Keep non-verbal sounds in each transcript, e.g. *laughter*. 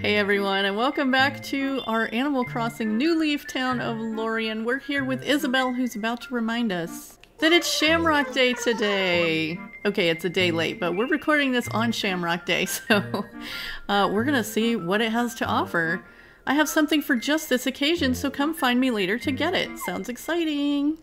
Hey everyone, and welcome back to our Animal Crossing New Leaf town of Lorien. We're here with Isabelle, who's about to remind us that it's Shamrock Day today. Okay, it's a day late, but we're recording this on Shamrock Day, *laughs* so uh, we're gonna see what it has to offer. I have something for just this occasion, so come find me later to get it. Sounds exciting.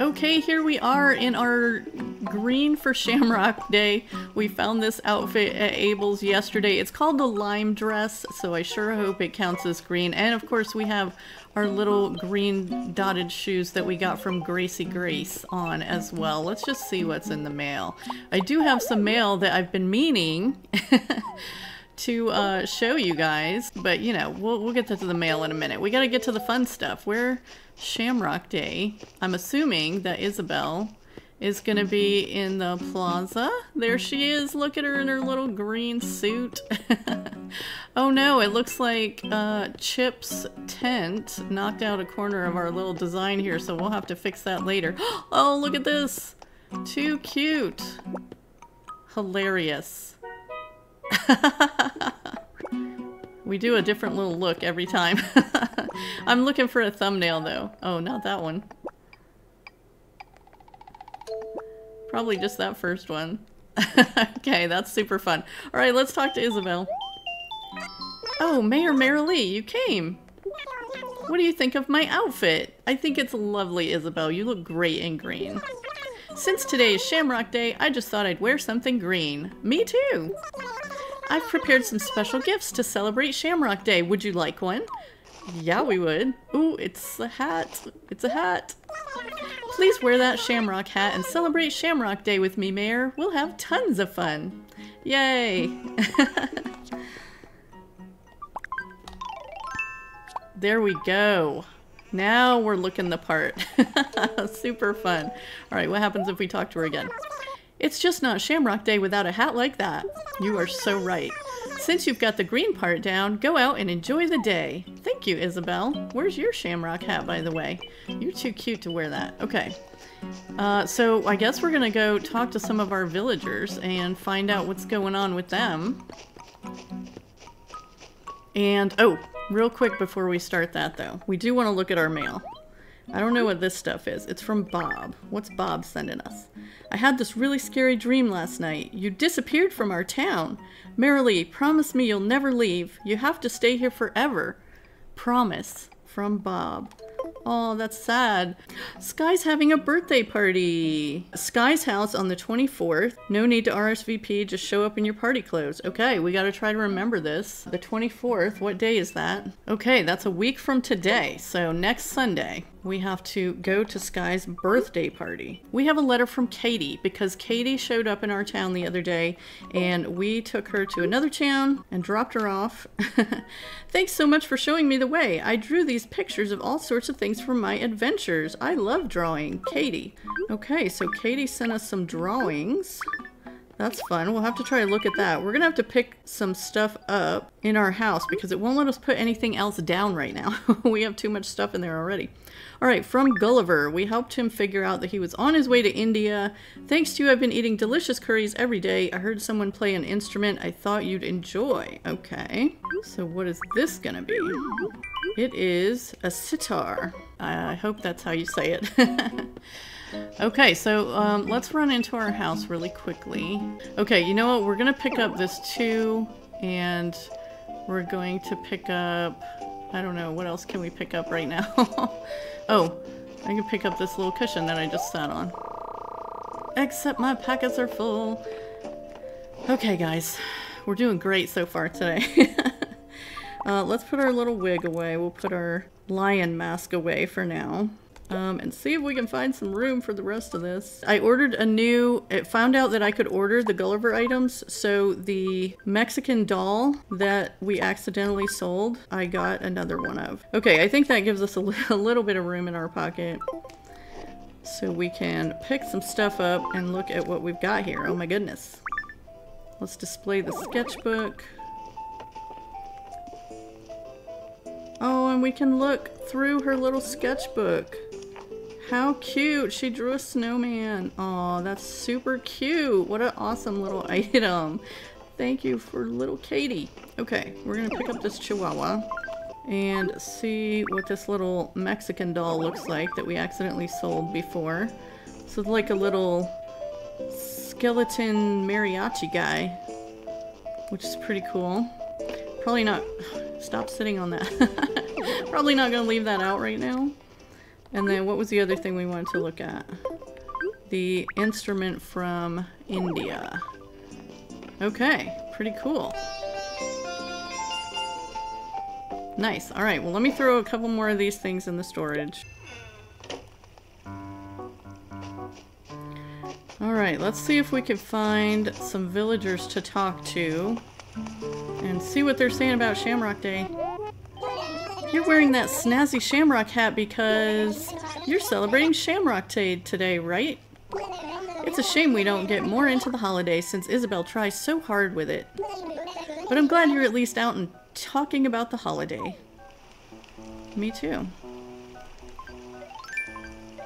Okay, here we are in our green for Shamrock Day. We found this outfit at Abel's yesterday. It's called the lime dress, so I sure hope it counts as green. And of course we have our little green dotted shoes that we got from Gracie Grace on as well. Let's just see what's in the mail. I do have some mail that I've been meaning *laughs* to uh, show you guys, but you know, we'll, we'll get to the mail in a minute. We gotta get to the fun stuff. We're Shamrock Day. I'm assuming that Isabelle is going to be in the plaza. There she is. Look at her in her little green suit. *laughs* oh no, it looks like uh, Chip's tent knocked out a corner of our little design here, so we'll have to fix that later. *gasps* Oh, look at this. Too cute. Hilarious. *laughs* we do a different little look every time. *laughs* I'm looking for a thumbnail though. Oh, not that one. Probably just that first one. *laughs* okay, that's super fun. Alright, let's talk to Isabelle. Oh, Mayor Merilee, you came! What do you think of my outfit? I think it's lovely, Isabelle. You look great in green. Since today is Shamrock Day, I just thought I'd wear something green. Me too! I've prepared some special gifts to celebrate Shamrock Day. Would you like one? Yeah, we would. Ooh, it's a hat. It's a hat. Please wear that shamrock hat and celebrate Shamrock Day with me, Mayor. We'll have tons of fun. Yay! *laughs* there we go. Now we're looking the part. *laughs* Super fun. Alright, what happens if we talk to her again? It's just not Shamrock Day without a hat like that. You are so right. Since you've got the green part down, go out and enjoy the day. Thank you, Isabelle. Where's your shamrock hat, by the way? You're too cute to wear that. Okay. Uh, so I guess we're gonna go talk to some of our villagers and find out what's going on with them. And, oh, real quick before we start that though, we do want to look at our mail. I don't know what this stuff is. It's from Bob. What's Bob sending us? I had this really scary dream last night. You disappeared from our town. Merilee, promise me you'll never leave. You have to stay here forever. Promise. From Bob. Oh, that's sad. Sky's having a birthday party. Sky's house on the 24th. No need to RSVP, just show up in your party clothes. Okay, we gotta try to remember this. The 24th, what day is that? Okay, that's a week from today, so next Sunday we have to go to Sky's birthday party. We have a letter from Katie because Katie showed up in our town the other day and we took her to another town and dropped her off. *laughs* Thanks so much for showing me the way. I drew these pictures of all sorts of things from my adventures. I love drawing. Katie. Okay, so Katie sent us some drawings. That's fun. We'll have to try to look at that. We're going to have to pick some stuff up in our house because it won't let us put anything else down right now. *laughs* we have too much stuff in there already. All right, from Gulliver, we helped him figure out that he was on his way to India. Thanks to you, I've been eating delicious curries every day. I heard someone play an instrument I thought you'd enjoy. Okay, so what is this gonna be? It is a sitar. I hope that's how you say it. *laughs* Okay, so um, let's run into our house really quickly. Okay, you know what? We're to pick up this too, and we're going to pick up... I don't know, what else can we pick up right now? *laughs* oh, I can pick up this little cushion that I just sat on. Except my packets are full. Okay, guys. We're doing great so far today. *laughs* uh, let's put our little wig away. We'll put our lion mask away for now um, and see if we can find some room for the rest of this. I ordered a new, it found out that I could order the Gulliver items, so the Mexican doll that we accidentally sold, I got another one of. Okay, I think that gives us a, li *laughs* a little bit of room in our pocket. So we can pick some stuff up and look at what we've got here. Oh my goodness. Let's display the sketchbook. Oh, and we can look through her little sketchbook. How cute. She drew a snowman. Oh, that's super cute. What an awesome little *laughs* item. Thank you for little Katie. Okay, we're gonna pick up this chihuahua and see what this little Mexican doll looks like that we accidentally sold before. So like a little skeleton mariachi guy, which is pretty cool. Probably not, *sighs* stop sitting on that. *laughs* Probably not gonna leave that out right now. And then what was the other thing we wanted to look at? The instrument from India. Okay, pretty cool. Nice. All right, well, let me throw a couple more of these things in the storage. All right, let's see if we can find some villagers to talk to and see what they're saying about Shamrock Day. You're wearing that snazzy Shamrock hat because you're celebrating Shamrock Day today, right? It's a shame we don't get more into the holiday since Isabelle tries so hard with it. But I'm glad you're at least out and talking about the holiday. Me too.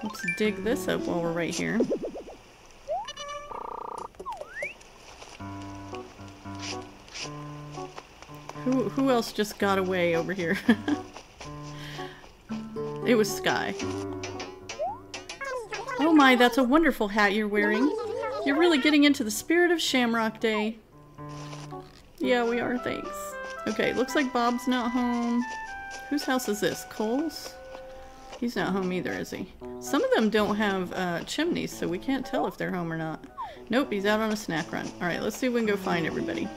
Let's dig this up while we're right here. Who, who else just got away over here? *laughs* it was Sky. Oh my, that's a wonderful hat you're wearing. You're really getting into the spirit of Shamrock Day. Yeah, we are, thanks. Okay, looks like Bob's not home. Whose house is this? Cole's? He's not home either, is he? Some of them don't have uh, chimneys, so we can't tell if they're home or not. Nope, he's out on a snack run. Alright, let's see if we can go find everybody.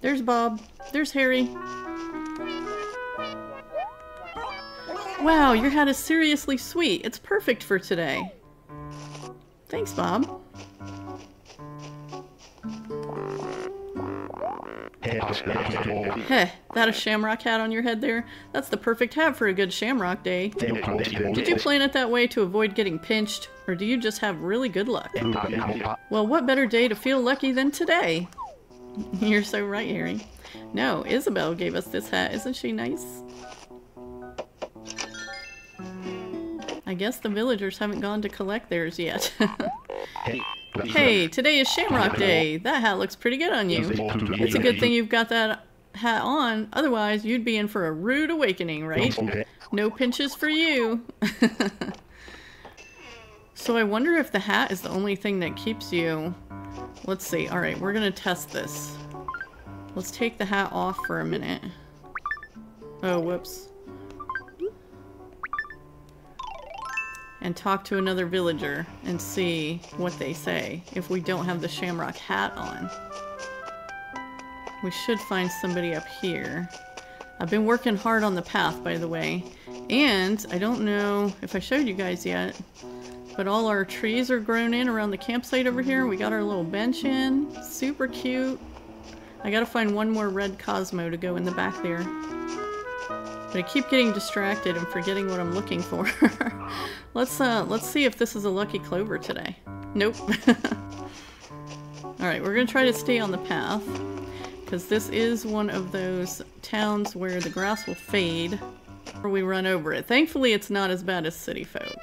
There's Bob. There's Harry. Wow, your hat is seriously sweet. It's perfect for today. Thanks, Bob. Heh, that a shamrock hat on your head there? That's the perfect hat for a good shamrock day. Did you plan it that way to avoid getting pinched, or do you just have really good luck? Well, what better day to feel lucky than today? *laughs* You're so right, Harry. No, Isabelle gave us this hat. Isn't she nice? I guess the villagers haven't gone to collect theirs yet. *laughs* hey, today is Shamrock Day. That hat looks pretty good on you. It's a good thing you've got that hat on. Otherwise, you'd be in for a rude awakening, right? No pinches for you. *laughs* so I wonder if the hat is the only thing that keeps you Let's see. Alright, we're gonna test this. Let's take the hat off for a minute. Oh, whoops. And talk to another villager and see what they say if we don't have the shamrock hat on. We should find somebody up here. I've been working hard on the path, by the way. And I don't know if I showed you guys yet, but all our trees are grown in around the campsite over here. We got our little bench in. Super cute. I gotta find one more red Cosmo to go in the back there. But I keep getting distracted and forgetting what I'm looking for. *laughs* let's uh let's see if this is a lucky clover today. Nope. *laughs* Alright, we're gonna try to stay on the path. Because this is one of those towns where the grass will fade or we run over it. Thankfully it's not as bad as city folk.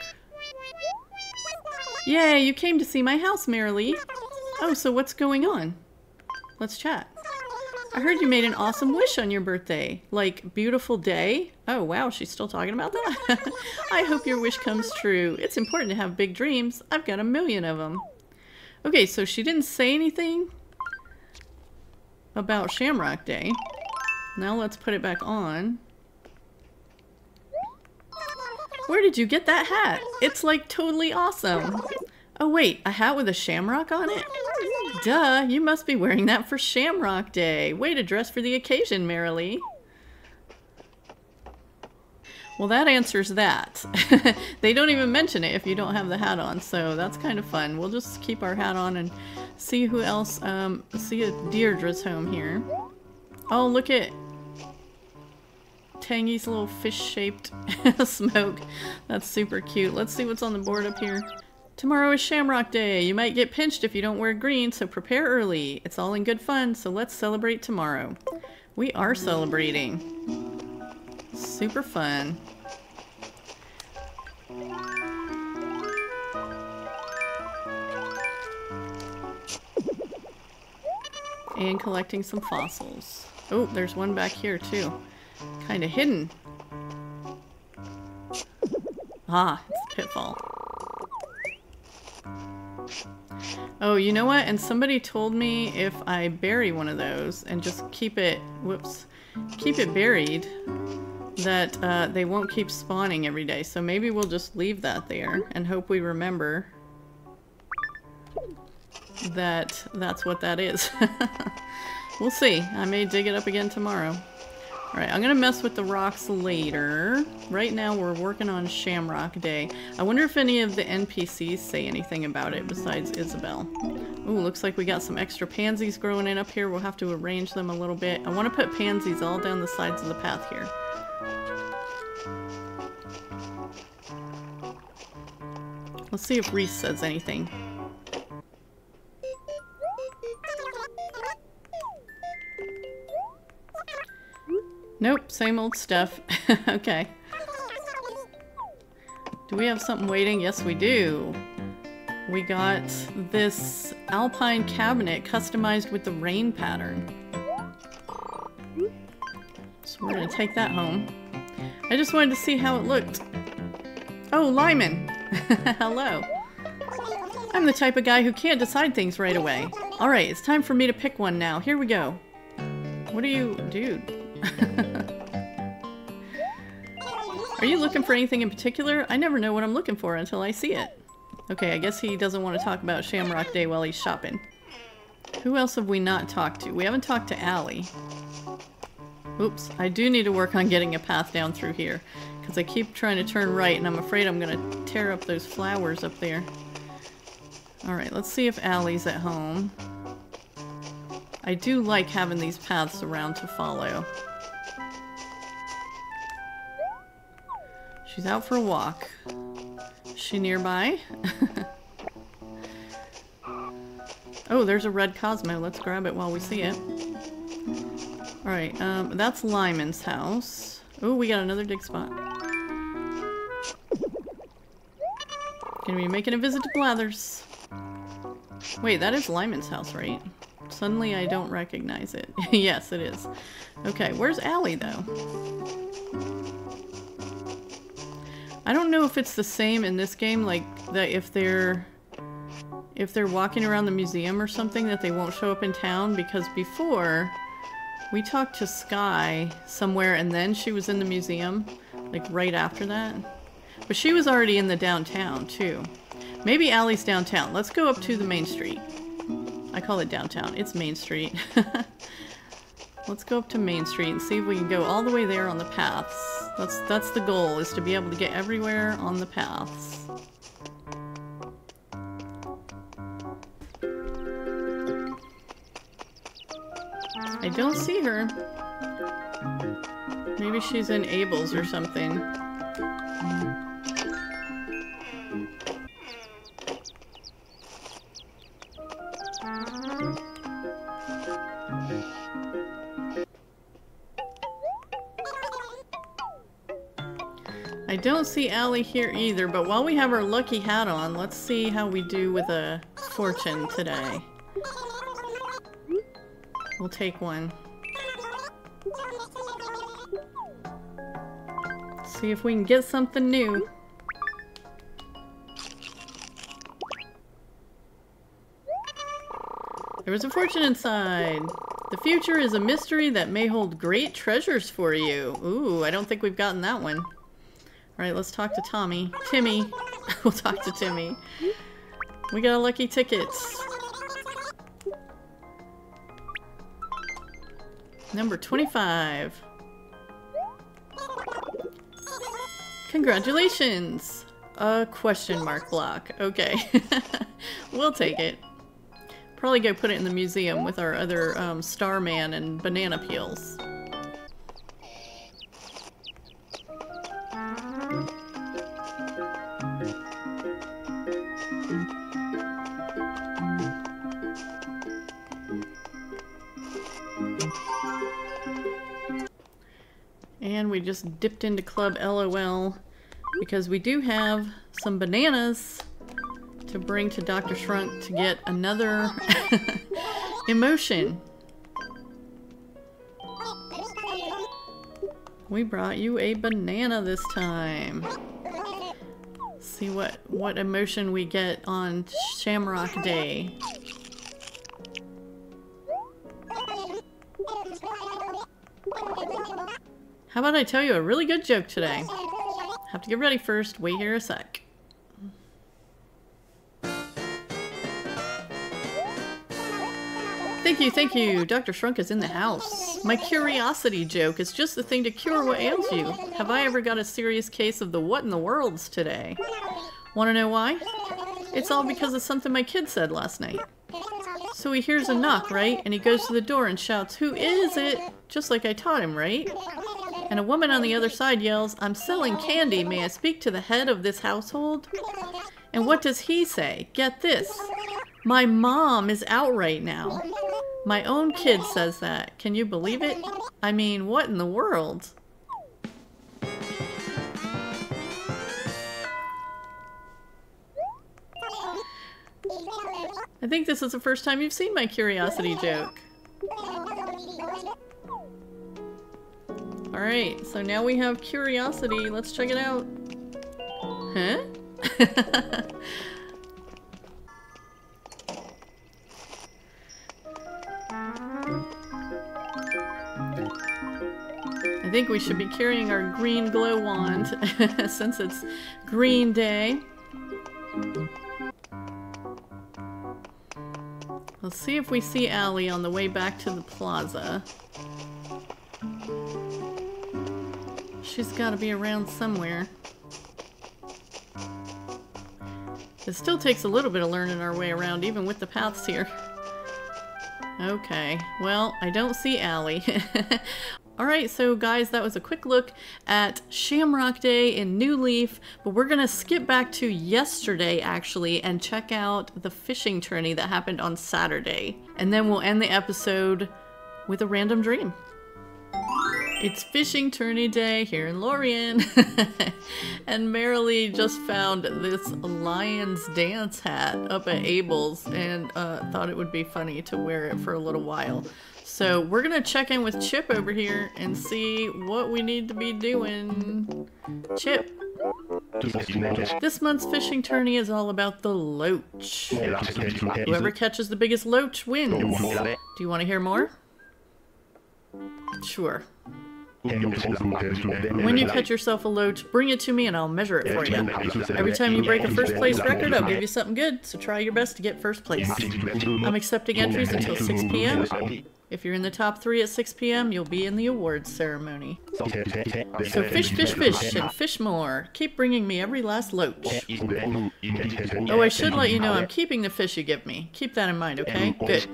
Yay, you came to see my house, Merilee. Oh, so what's going on? Let's chat. I heard you made an awesome wish on your birthday. Like, beautiful day? Oh, wow, she's still talking about that? *laughs* I hope your wish comes true. It's important to have big dreams. I've got a million of them. Okay, so she didn't say anything about Shamrock Day. Now let's put it back on. Where did you get that hat? It's like totally awesome. Oh wait, a hat with a shamrock on it? Duh, you must be wearing that for Shamrock Day. Way to dress for the occasion, Merilee. Well, that answers that. *laughs* they don't even mention it if you don't have the hat on, so that's kind of fun. We'll just keep our hat on and see who else, um, see if Deirdre's home here. Oh, look at Tangy's little fish-shaped *laughs* smoke. That's super cute. Let's see what's on the board up here. Tomorrow is Shamrock Day. You might get pinched if you don't wear green, so prepare early. It's all in good fun, so let's celebrate tomorrow. We are celebrating. Super fun. And collecting some fossils. Oh, there's one back here too. Kind of hidden. Ah, it's a pitfall. Oh, you know what? And somebody told me if I bury one of those and just keep it, whoops, keep it buried, that uh, they won't keep spawning every day. So maybe we'll just leave that there and hope we remember that that's what that is. *laughs* we'll see. I may dig it up again tomorrow. Alright, I'm gonna mess with the rocks later. Right now we're working on Shamrock Day. I wonder if any of the NPCs say anything about it besides Isabelle. Ooh, looks like we got some extra pansies growing in up here. We'll have to arrange them a little bit. I want to put pansies all down the sides of the path here. Let's see if Reese says anything. Nope, same old stuff. *laughs* okay. Do we have something waiting? Yes, we do. We got this alpine cabinet customized with the rain pattern. So we're gonna take that home. I just wanted to see how it looked. Oh, Lyman! *laughs* Hello. I'm the type of guy who can't decide things right away. Alright, it's time for me to pick one now. Here we go. What are you... Dude. *laughs* Are you looking for anything in particular? I never know what I'm looking for until I see it. Okay, I guess he doesn't want to talk about Shamrock Day while he's shopping. Who else have we not talked to? We haven't talked to Allie. Oops, I do need to work on getting a path down through here. Because I keep trying to turn right and I'm afraid I'm going to tear up those flowers up there. Alright, let's see if Allie's at home. I do like having these paths around to follow. She's out for a walk. Is she nearby? *laughs* oh, there's a red Cosmo. Let's grab it while we see it. Alright, um, that's Lyman's house. Oh, we got another dig spot. Gonna be making a visit to Blathers. Wait, that is Lyman's house, right? Suddenly I don't recognize it. *laughs* yes, it is. Okay, where's Allie, though? I don't know if it's the same in this game, like that if they're if they're walking around the museum or something that they won't show up in town because before we talked to Sky somewhere and then she was in the museum like right after that. But she was already in the downtown too. Maybe Allie's downtown. Let's go up to the main street. I call it downtown. It's Main Street. *laughs* Let's go up to Main Street and see if we can go all the way there on the paths. That's that's the goal, is to be able to get everywhere on the paths. I don't see her. Maybe she's in Abel's or something. Don't see Allie here either, but while we have our lucky hat on, let's see how we do with a fortune today. We'll take one. See if we can get something new. There was a fortune inside. The future is a mystery that may hold great treasures for you. Ooh, I don't think we've gotten that one. Alright, let's talk to Tommy. Timmy. *laughs* we'll talk to Timmy. We got a lucky ticket. Number 25. Congratulations! A question mark block. Okay. *laughs* we'll take it. Probably go put it in the museum with our other um, Starman and banana peels. And we just dipped into Club LOL because we do have some bananas to bring to Dr. Shrunk to get another *laughs* emotion. We brought you a banana this time. See what, what emotion we get on Shamrock Day. How about I tell you a really good joke today? Have to get ready first. Wait here a sec. Thank you, thank you. Dr. Shrunk is in the house. My curiosity joke is just the thing to cure what ails you. Have I ever got a serious case of the what in the worlds today? Want to know why? It's all because of something my kid said last night. So he hears a knock, right? And he goes to the door and shouts, Who is it? Just like I taught him, right? And a woman on the other side yells, I'm selling candy. May I speak to the head of this household? And what does he say? Get this. My mom is out right now. My own kid says that. Can you believe it? I mean, what in the world? I think this is the first time you've seen my curiosity joke. Alright, so now we have curiosity. Let's check it out. Huh? *laughs* I think we should be carrying our green glow wand *laughs* since it's green day. Let's see if we see Allie on the way back to the plaza. She's got to be around somewhere. It still takes a little bit of learning our way around, even with the paths here. Okay, well, I don't see Allie. *laughs* Alright, so guys, that was a quick look at Shamrock Day in New Leaf, but we're going to skip back to yesterday, actually, and check out the fishing tourney that happened on Saturday. And then we'll end the episode with a random dream. It's fishing tourney day here in Lorien, *laughs* and Merilee just found this lion's dance hat up at Abel's and uh, thought it would be funny to wear it for a little while. So we're gonna check in with Chip over here and see what we need to be doing. Chip. This month's fishing tourney is all about the loach. Whoever catches the biggest loach wins. Do you want to hear more? Sure. When you catch yourself a loach, bring it to me and I'll measure it for you. Every time you break a first place record, I'll give you something good, so try your best to get first place. I'm accepting entries until 6 p.m. If you're in the top three at 6 p.m., you'll be in the awards ceremony. So fish, fish, fish, and fish more. Keep bringing me every last loach. Oh, I should let you know I'm keeping the fish you give me. Keep that in mind, okay? Good.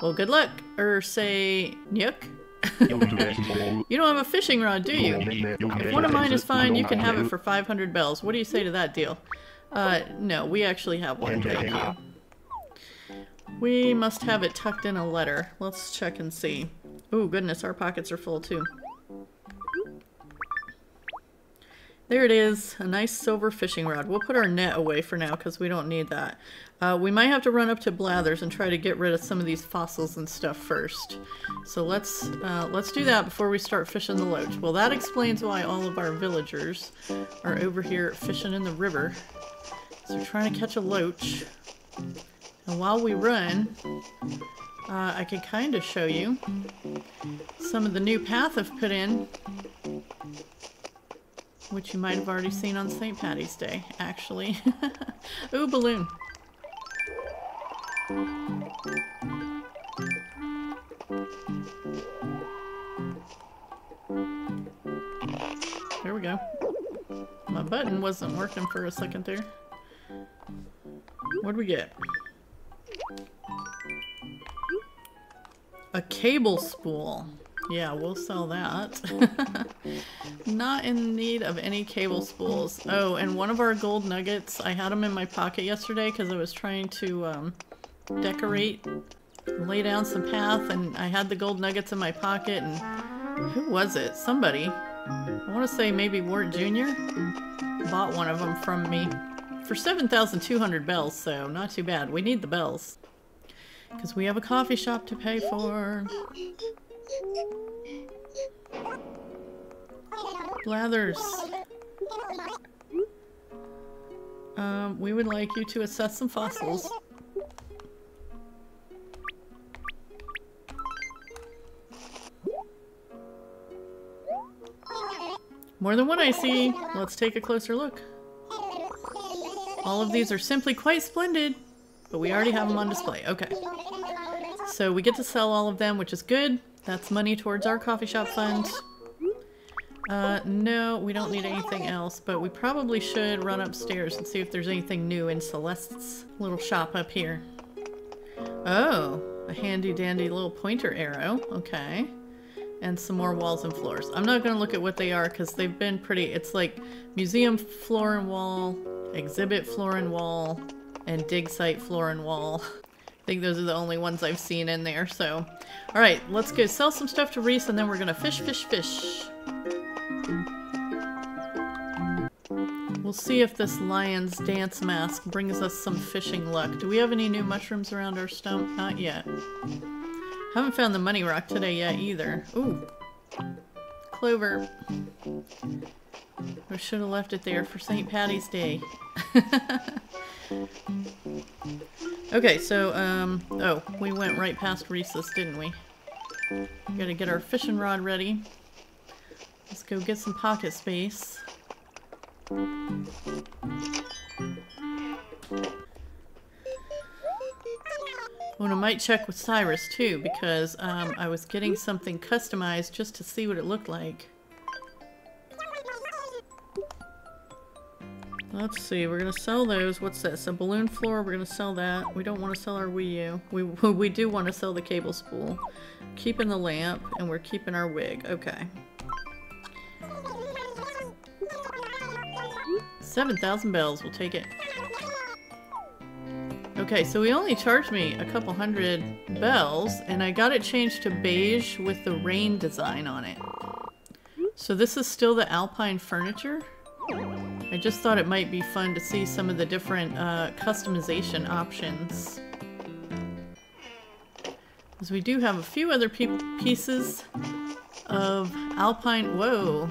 Well, good luck. Or say, nyuk? *laughs* you don't have a fishing rod, do you? If one of mine is fine, you can have it for 500 bells. What do you say to that deal? Uh, no, we actually have one, thank you. We must have it tucked in a letter. Let's check and see. Oh goodness, our pockets are full too. There it is, a nice silver fishing rod. We'll put our net away for now because we don't need that. Uh, we might have to run up to Blathers and try to get rid of some of these fossils and stuff first. So let's uh, let's do that before we start fishing the loach. Well, that explains why all of our villagers are over here fishing in the river. So we're trying to catch a loach. And while we run, uh, I can kind of show you some of the new path I've put in which you might have already seen on St. Patty's Day, actually. *laughs* Ooh, balloon. There we go. My button wasn't working for a second there. What do we get? A cable spool. Yeah, we'll sell that. *laughs* Not in need of any cable spools. Oh, and one of our gold nuggets, I had them in my pocket yesterday because I was trying to um, decorate, lay down some path, and I had the gold nuggets in my pocket, and who was it? Somebody. I want to say maybe Wart Jr. bought one of them from me for 7,200 bells, so not too bad. We need the bells. Because we have a coffee shop to pay for. Blathers. Um, we would like you to assess some fossils. More than one I see. Let's take a closer look. All of these are simply quite splendid, but we already have them on display. Okay. So we get to sell all of them, which is good. That's money towards our coffee shop fund. Uh, no, we don't need anything else, but we probably should run upstairs and see if there's anything new in Celeste's little shop up here. Oh, a handy dandy little pointer arrow. Okay and some more walls and floors. I'm not going to look at what they are because they've been pretty, it's like museum floor and wall, exhibit floor and wall, and dig site floor and wall. I think those are the only ones I've seen in there, so. Alright, let's go sell some stuff to Reese and then we're going to fish, fish, fish. We'll see if this lion's dance mask brings us some fishing luck. Do we have any new mushrooms around our stump? Not yet. Haven't found the money rock today yet either. Ooh. Clover. We should have left it there for St. Patty's Day. *laughs* okay, so, um, oh, we went right past Reese's, didn't we? Gotta get our fishing rod ready. Let's go get some pocket space. Well, I might check with Cyrus too, because um, I was getting something customized just to see what it looked like. Let's see, we're gonna sell those. What's this? A balloon floor, we're gonna sell that. We don't want to sell our Wii U. We, *laughs* we do want to sell the cable spool. Keeping the lamp, and we're keeping our wig. Okay. 7,000 bells, we'll take it. Okay, so he only charged me a couple hundred bells, and I got it changed to beige with the rain design on it. So this is still the Alpine furniture? I just thought it might be fun to see some of the different uh, customization options. Because we do have a few other pieces of Alpine, whoa,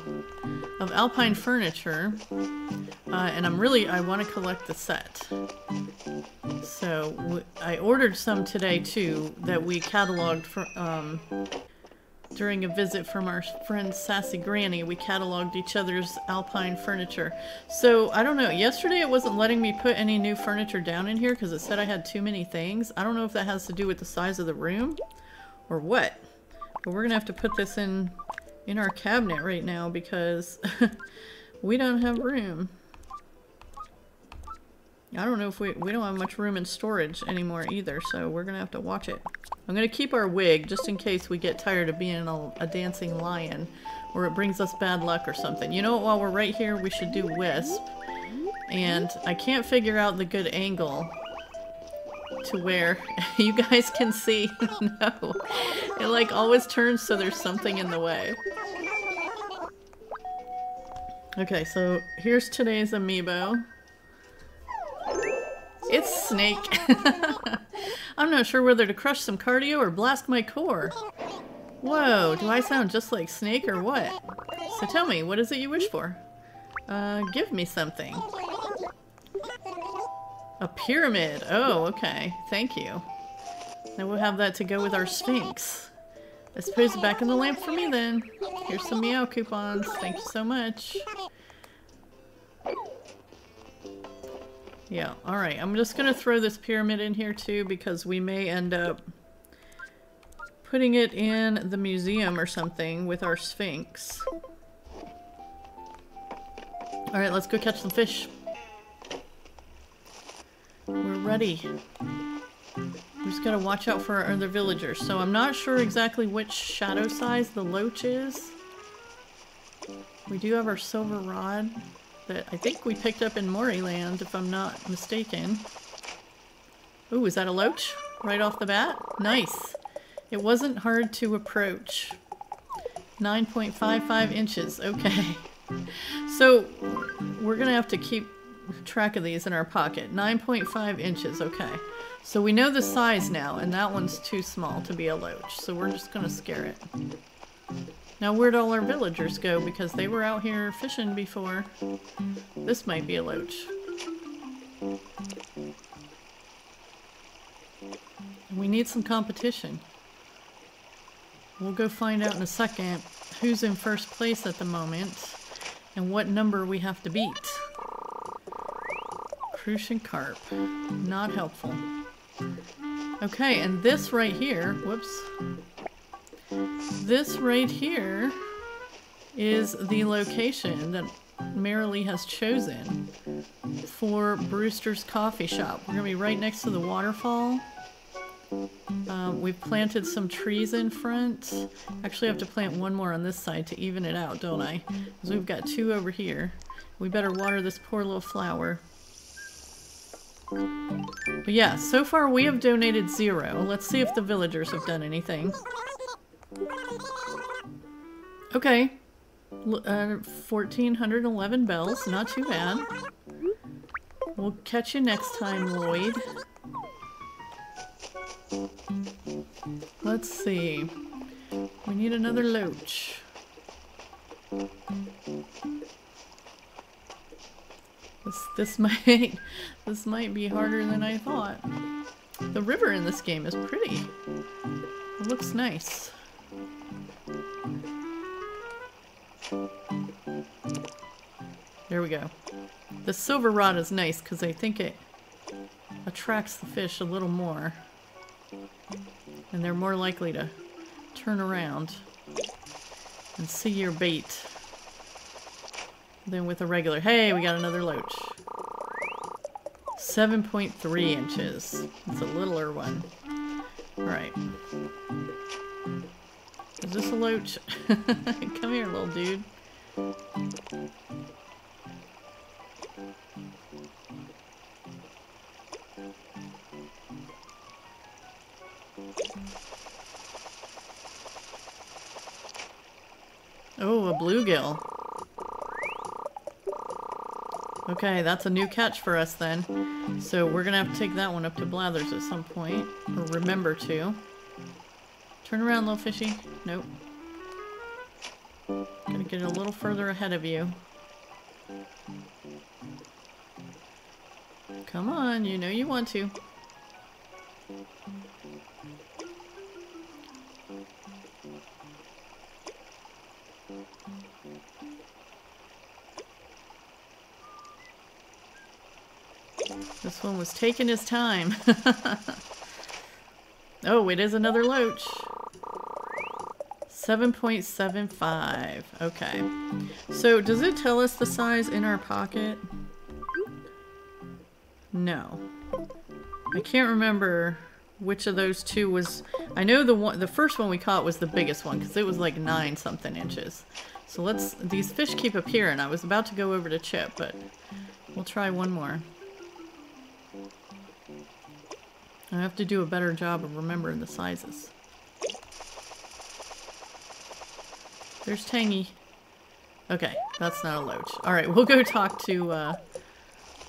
of Alpine furniture. Uh, and I'm really, I want to collect the set. So I ordered some today too that we cataloged for, um, during a visit from our friend Sassy Granny. We cataloged each other's Alpine furniture. So I don't know, yesterday it wasn't letting me put any new furniture down in here because it said I had too many things. I don't know if that has to do with the size of the room or what. But we're gonna have to put this in in our cabinet right now because *laughs* we don't have room. I don't know if we, we don't have much room in storage anymore either, so we're gonna have to watch it. I'm gonna keep our wig just in case we get tired of being a, a dancing lion or it brings us bad luck or something. You know what, while we're right here, we should do Wisp. And I can't figure out the good angle to where *laughs* you guys can see. *laughs* no. It like always turns so there's something in the way. Okay, so here's today's amiibo. It's Snake. *laughs* I'm not sure whether to crush some cardio or blast my core. Whoa, do I sound just like Snake or what? So tell me, what is it you wish for? Uh, give me something. A pyramid. Oh, okay. Thank you. Now we'll have that to go with our Sphinx. I suppose back in the lamp for me then. Here's some meow coupons. Thank you so much. Yeah, alright. I'm just gonna throw this pyramid in here too because we may end up putting it in the museum or something with our Sphinx. Alright, let's go catch some fish. We're ready. We just gotta watch out for our other villagers. So I'm not sure exactly which shadow size the loach is. We do have our silver rod that I think we picked up in Moriland, if I'm not mistaken. Ooh, is that a loach? Right off the bat? Nice. It wasn't hard to approach. 9.55 inches, okay. *laughs* So, we're gonna have to keep track of these in our pocket. 9.5 inches, okay. So we know the size now, and that one's too small to be a loach, so we're just gonna scare it. Now where'd all our villagers go? Because they were out here fishing before. This might be a loach. We need some competition. We'll go find out in a second who's in first place at the moment and what number we have to beat. Crucian carp. Not helpful. Okay, and this right here, whoops. This right here is the location that Merilee has chosen for Brewster's Coffee Shop. We're going to be right next to the waterfall. Um, we've planted some trees in front. Actually, I have to plant one more on this side to even it out, don't I? Because we've got two over here. We better water this poor little flower. But yeah, so far we have donated zero. Let's see if the villagers have done anything. Okay. Uh, 1,411 bells, not too bad. We'll catch you next time, Lloyd. Let's see. We need another loach. This this *laughs* might this might be harder than I thought. The river in this game is pretty. It looks nice. There we go. The silver rod is nice because I think it attracts the fish a little more. And they're more likely to turn around and see your bait than with a regular. Hey, we got another loach. 7.3 inches. It's a littler one. Alright. Is this a loach? *laughs* Come here, little dude. Oh, a bluegill. Okay, that's a new catch for us then. So we're gonna have to take that one up to Blathers at some point. Or remember to. Turn around, little fishy. Nope. Gonna get a little further ahead of you. Come on, you know you want to. This one was taking his time. *laughs* oh, it is another loach. 7.75. Okay. So, does it tell us the size in our pocket? No. I can't remember which of those two was... I know the one, the first one we caught was the biggest one, because it was like 9 something inches. So let's... These fish keep appearing. I was about to go over to Chip, but we'll try one more. I have to do a better job of remembering the sizes. There's Tangy. Okay, that's not a loach. Alright, we'll go talk to, uh...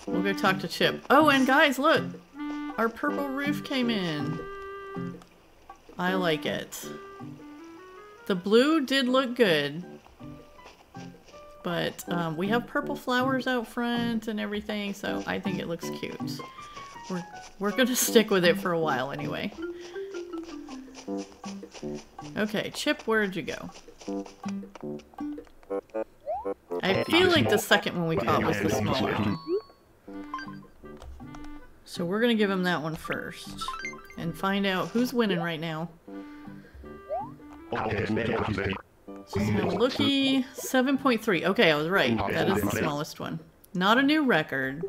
We'll go talk to Chip. Oh, and guys, look! Our purple roof came in. I like it. The blue did look good. But um, we have purple flowers out front and everything, so I think it looks cute. We're, we're gonna stick with it for a while anyway. Okay, Chip, where'd you go? I feel like the second one we caught was the smaller one. So we're gonna give him that one first. And find out who's winning right now. Just have a looky. 7.3. Okay, I was right. That is the smallest one. Not a new record.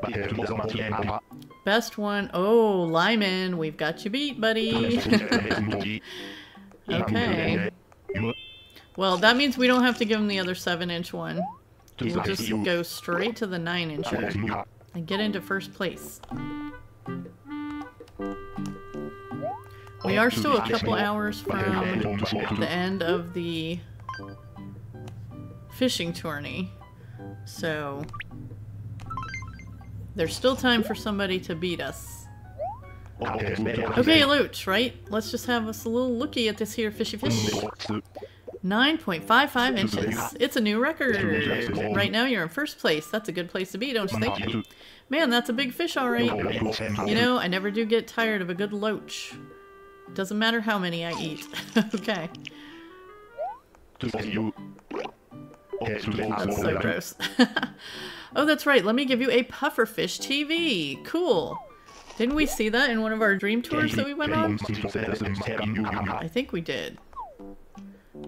Best one. Oh, Lyman, we've got you beat, buddy. *laughs* okay. Well, that means we don't have to give him the other 7-inch one. We'll just go straight to the 9-incher and get into first place. We are still a couple hours from the end of the fishing tourney, so there's still time for somebody to beat us. Okay, Looch, right? Let's just have us a little looky at this here fishy fish. 9.55 inches. It's a new record. Right now you're in first place. That's a good place to be, don't you think? Man, that's a big fish, all right. You know, I never do get tired of a good loach. Doesn't matter how many I eat. *laughs* okay. That's so gross. *laughs* oh, that's right. Let me give you a pufferfish TV. Cool. Didn't we see that in one of our dream tours that we went on? I think we did.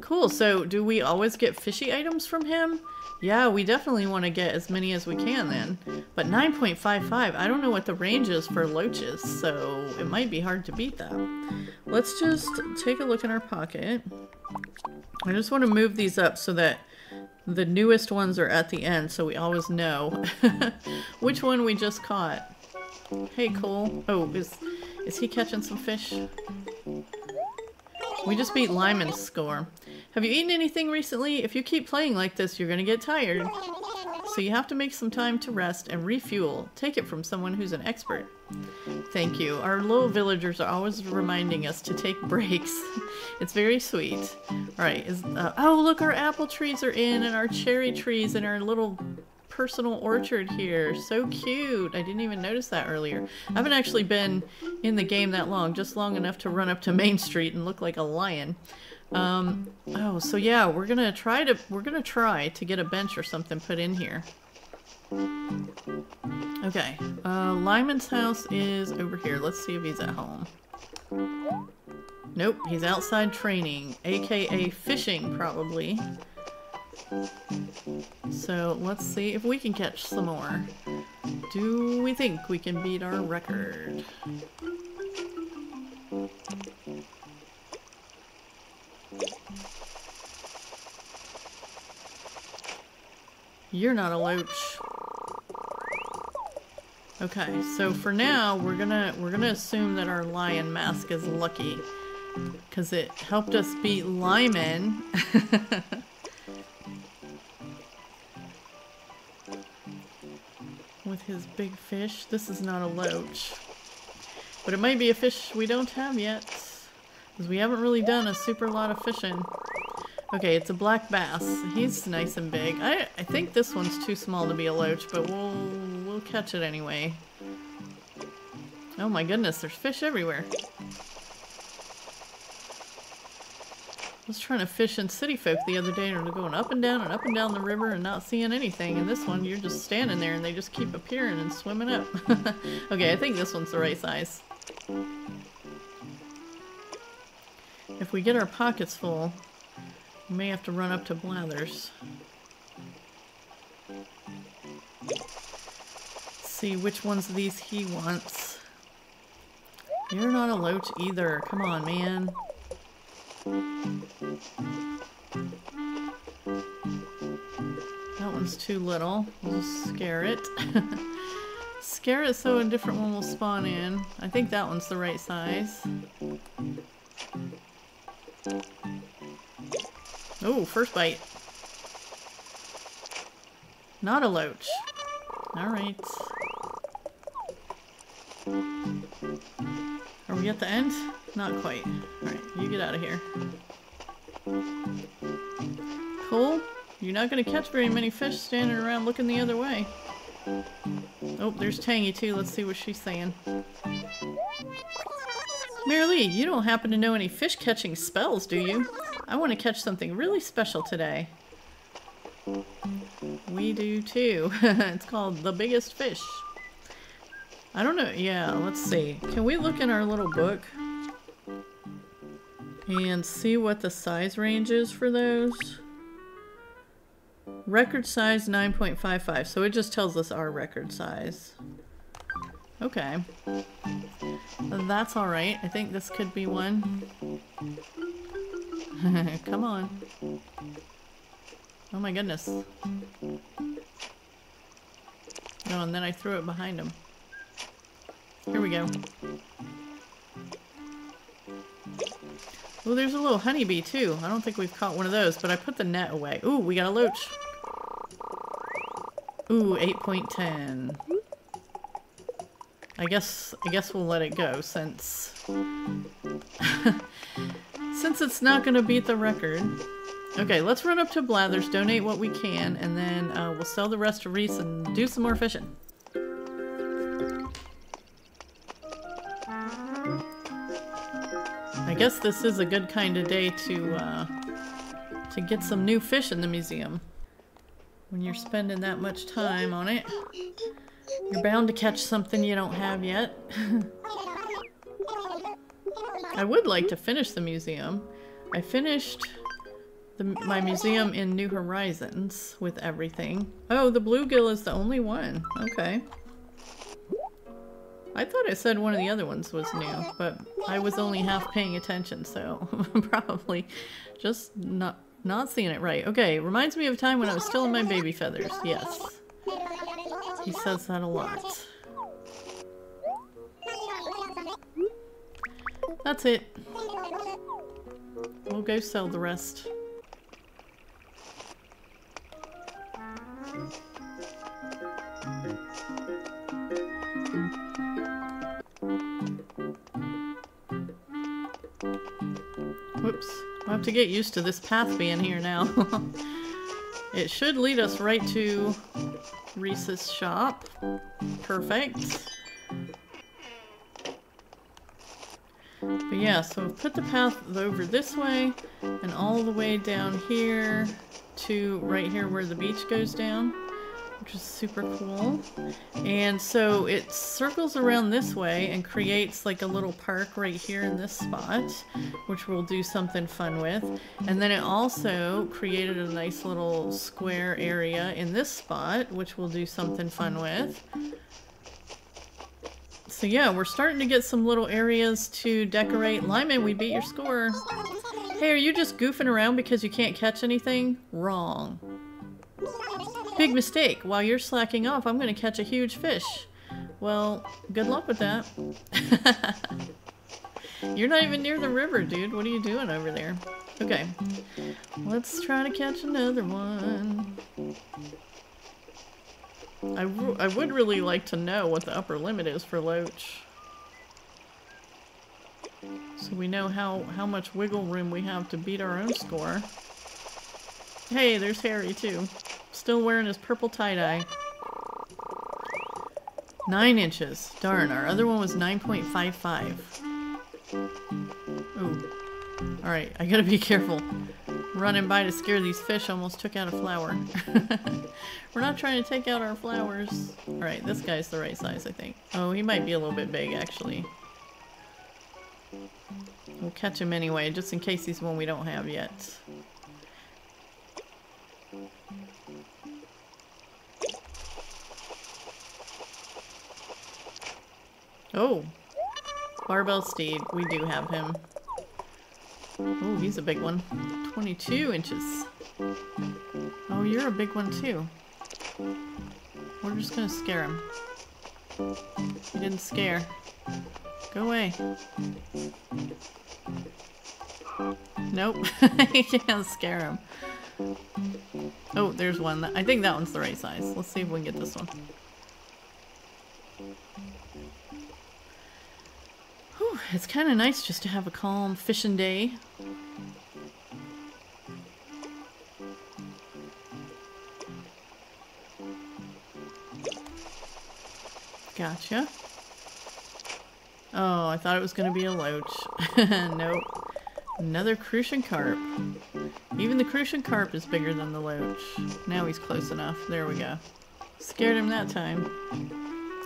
Cool, so do we always get fishy items from him? Yeah, we definitely want to get as many as we can then. But 9.55, I don't know what the range is for loaches, so it might be hard to beat that. Let's just take a look in our pocket. I just want to move these up so that the newest ones are at the end so we always know *laughs* which one we just caught. Hey, Cole. Oh, is, is he catching some fish? We just beat Lyman's score. Have you eaten anything recently? If you keep playing like this, you're gonna get tired. So you have to make some time to rest and refuel. Take it from someone who's an expert. Thank you. Our little villagers are always reminding us to take *laughs* breaks. it's very sweet. Alright, is uh, oh look our apple trees are in and our cherry trees and our little personal orchard here. So cute. I didn't even notice that earlier. I haven't actually been in the game that long, just long enough to run up to Main Street and look like a lion. Um, oh, so yeah, we're gonna try to, we're gonna try to get a bench or something put in here. Okay, uh, Lyman's house is over here. Let's see if he's at home. Nope, he's outside training, aka fishing, probably. So let's see if we can catch some more. Do we think we can beat our record? You're not a loach. Okay, so for now we're gonna we're gonna assume that our lion mask is lucky. Cause it helped us beat Lyman. *laughs* with his big fish. This is not a loach. But it might be a fish we don't have yet. Because we haven't really done a super lot of fishing. Okay, it's a black bass. He's nice and big. I, I think this one's too small to be a loach, but we'll, we'll catch it anyway. Oh my goodness, there's fish everywhere. I was trying to fish in City Folk the other day and we're going up and down and up and down the river and not seeing anything. And this one, you're just standing there and they just keep appearing and swimming up. *laughs* okay, I think this one's the right size. If we get our pockets full, we may have to run up to Blathers. See which ones of these he wants. You're not a loach either. Come on, man. That one's too little. We'll scare it. *laughs* scare it so a different one will spawn in. I think that one's the right size. Oh, first bite. Not a loach. Alright. Are we at the end? Not quite. Alright, you get out of here. Cool. You're not gonna catch very many fish standing around looking the other way. Oh, there's Tangy too. Let's see what she's saying. Lee, you don't happen to know any fish catching spells, do you? I want to catch something really special today. We do too. *laughs* it's called the biggest fish. I don't know. Yeah, let's see. Can we look in our little book and see what the size range is for those? Record size 9.55, so it just tells us our record size. Okay. That's alright. I think this could be one. *laughs* Come on. Oh my goodness. Oh, and then I threw it behind him. Here we go. Oh, there's a little honeybee too. I don't think we've caught one of those, but I put the net away. Ooh, we got a loach. Ooh, 8.10. I guess I guess we'll let it go since *laughs* since it's not gonna beat the record. Okay, let's run up to Blathers, donate what we can, and then uh, we'll sell the rest to Reese and do some more fishing. I guess this is a good kind of day to uh, to get some new fish in the museum. When you're spending that much time on it, you're bound to catch something you don't have yet. *laughs* I would like to finish the museum. I finished the, my museum in New Horizons with everything. Oh, the bluegill is the only one. Okay. I thought it said one of the other ones was new, but I was only half paying attention, so *laughs* probably just not not seeing it right. Okay, reminds me of a time when I was still in my baby feathers. Yes. He says that a lot. That's it. We'll go sell the rest. Whoops. i have to get used to this path being here now. *laughs* it should lead us right to Reese's shop. Perfect. But yeah, so I've put the path over this way and all the way down here to right here where the beach goes down which is super cool. And so it circles around this way and creates like a little park right here in this spot, which we'll do something fun with. And then it also created a nice little square area in this spot, which we'll do something fun with. So yeah, we're starting to get some little areas to decorate. Lyman, we beat your score. Hey, are you just goofing around because you can't catch anything? Wrong. Big mistake. While you're slacking off, I'm going to catch a huge fish. Well, good luck with that. *laughs* you're not even near the river, dude. What are you doing over there? Okay. Let's try to catch another one. I, I would really like to know what the upper limit is for Loach. So we know how, how much wiggle room we have to beat our own score. Hey, there's Harry too. Still wearing his purple tie-dye. Nine inches. Darn, our other one was 9.55. Ooh. Alright, I gotta be careful. Running by to scare these fish almost took out a flower. *laughs* We're not trying to take out our flowers. Alright, this guy's the right size, I think. Oh, he might be a little bit big, actually. We'll catch him anyway, just in case he's one we don't have yet. Oh. Barbel Steed. We do have him. Oh, he's a big one. 22 inches. Oh, you're a big one too. We're just gonna scare him. He didn't scare. Go away. Nope. *laughs* you can't scare him. Oh, there's one. I think that one's the right size. Let's see if we can get this one. Whew, it's kind of nice just to have a calm fishing day. Gotcha. Oh, I thought it was going to be a loach. *laughs* nope. Another crucian carp. Even the crucian carp is bigger than the loach. Now he's close enough. There we go. Scared him that time.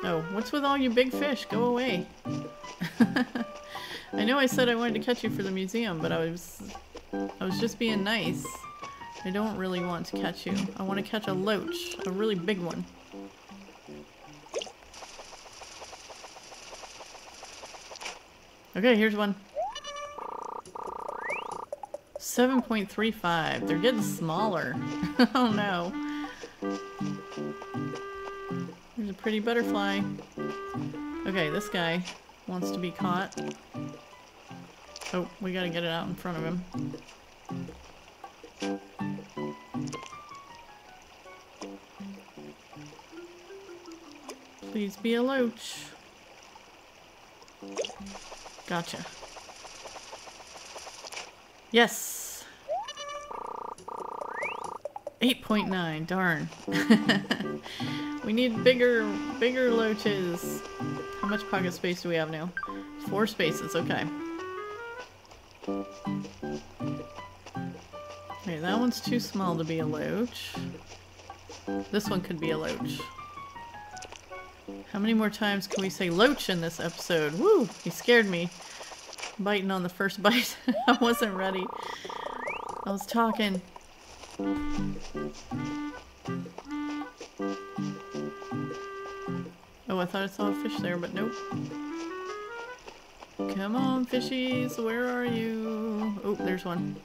Oh, what's with all you big fish? Go away. *laughs* I know I said I wanted to catch you for the museum, but I was I was just being nice. I don't really want to catch you. I want to catch a loach, a really big one. Okay, here's one. 7.35. They're getting smaller. *laughs* oh no. Pretty butterfly. Okay, this guy wants to be caught. Oh, we gotta get it out in front of him. Please be a loach. Gotcha. Yes! 8.9, darn. *laughs* we need bigger, bigger loaches. How much pocket space do we have now? Four spaces, okay. Okay, that one's too small to be a loach. This one could be a loach. How many more times can we say loach in this episode? Woo! He scared me. Biting on the first *laughs* bite. I wasn't ready. I was talking. Oh, I thought I saw a fish there, but nope. Come on, fishies, where are you? Oh, there's one.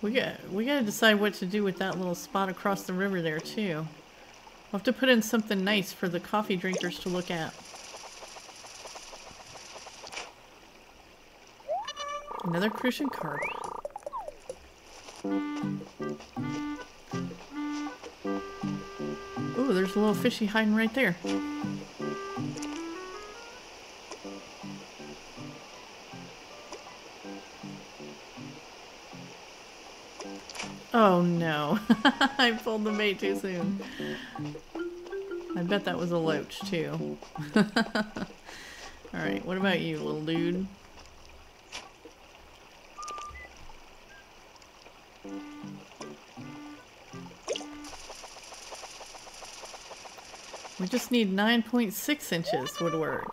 We got we gotta decide what to do with that little spot across the river there too. We'll have to put in something nice for the coffee drinkers to look at. Another crucian carp. Ooh, there's a little fishy hiding right there. Oh no, *laughs* I pulled the bait too soon. I bet that was a loach too. *laughs* Alright, what about you, little dude? We just need 9.6 inches would work.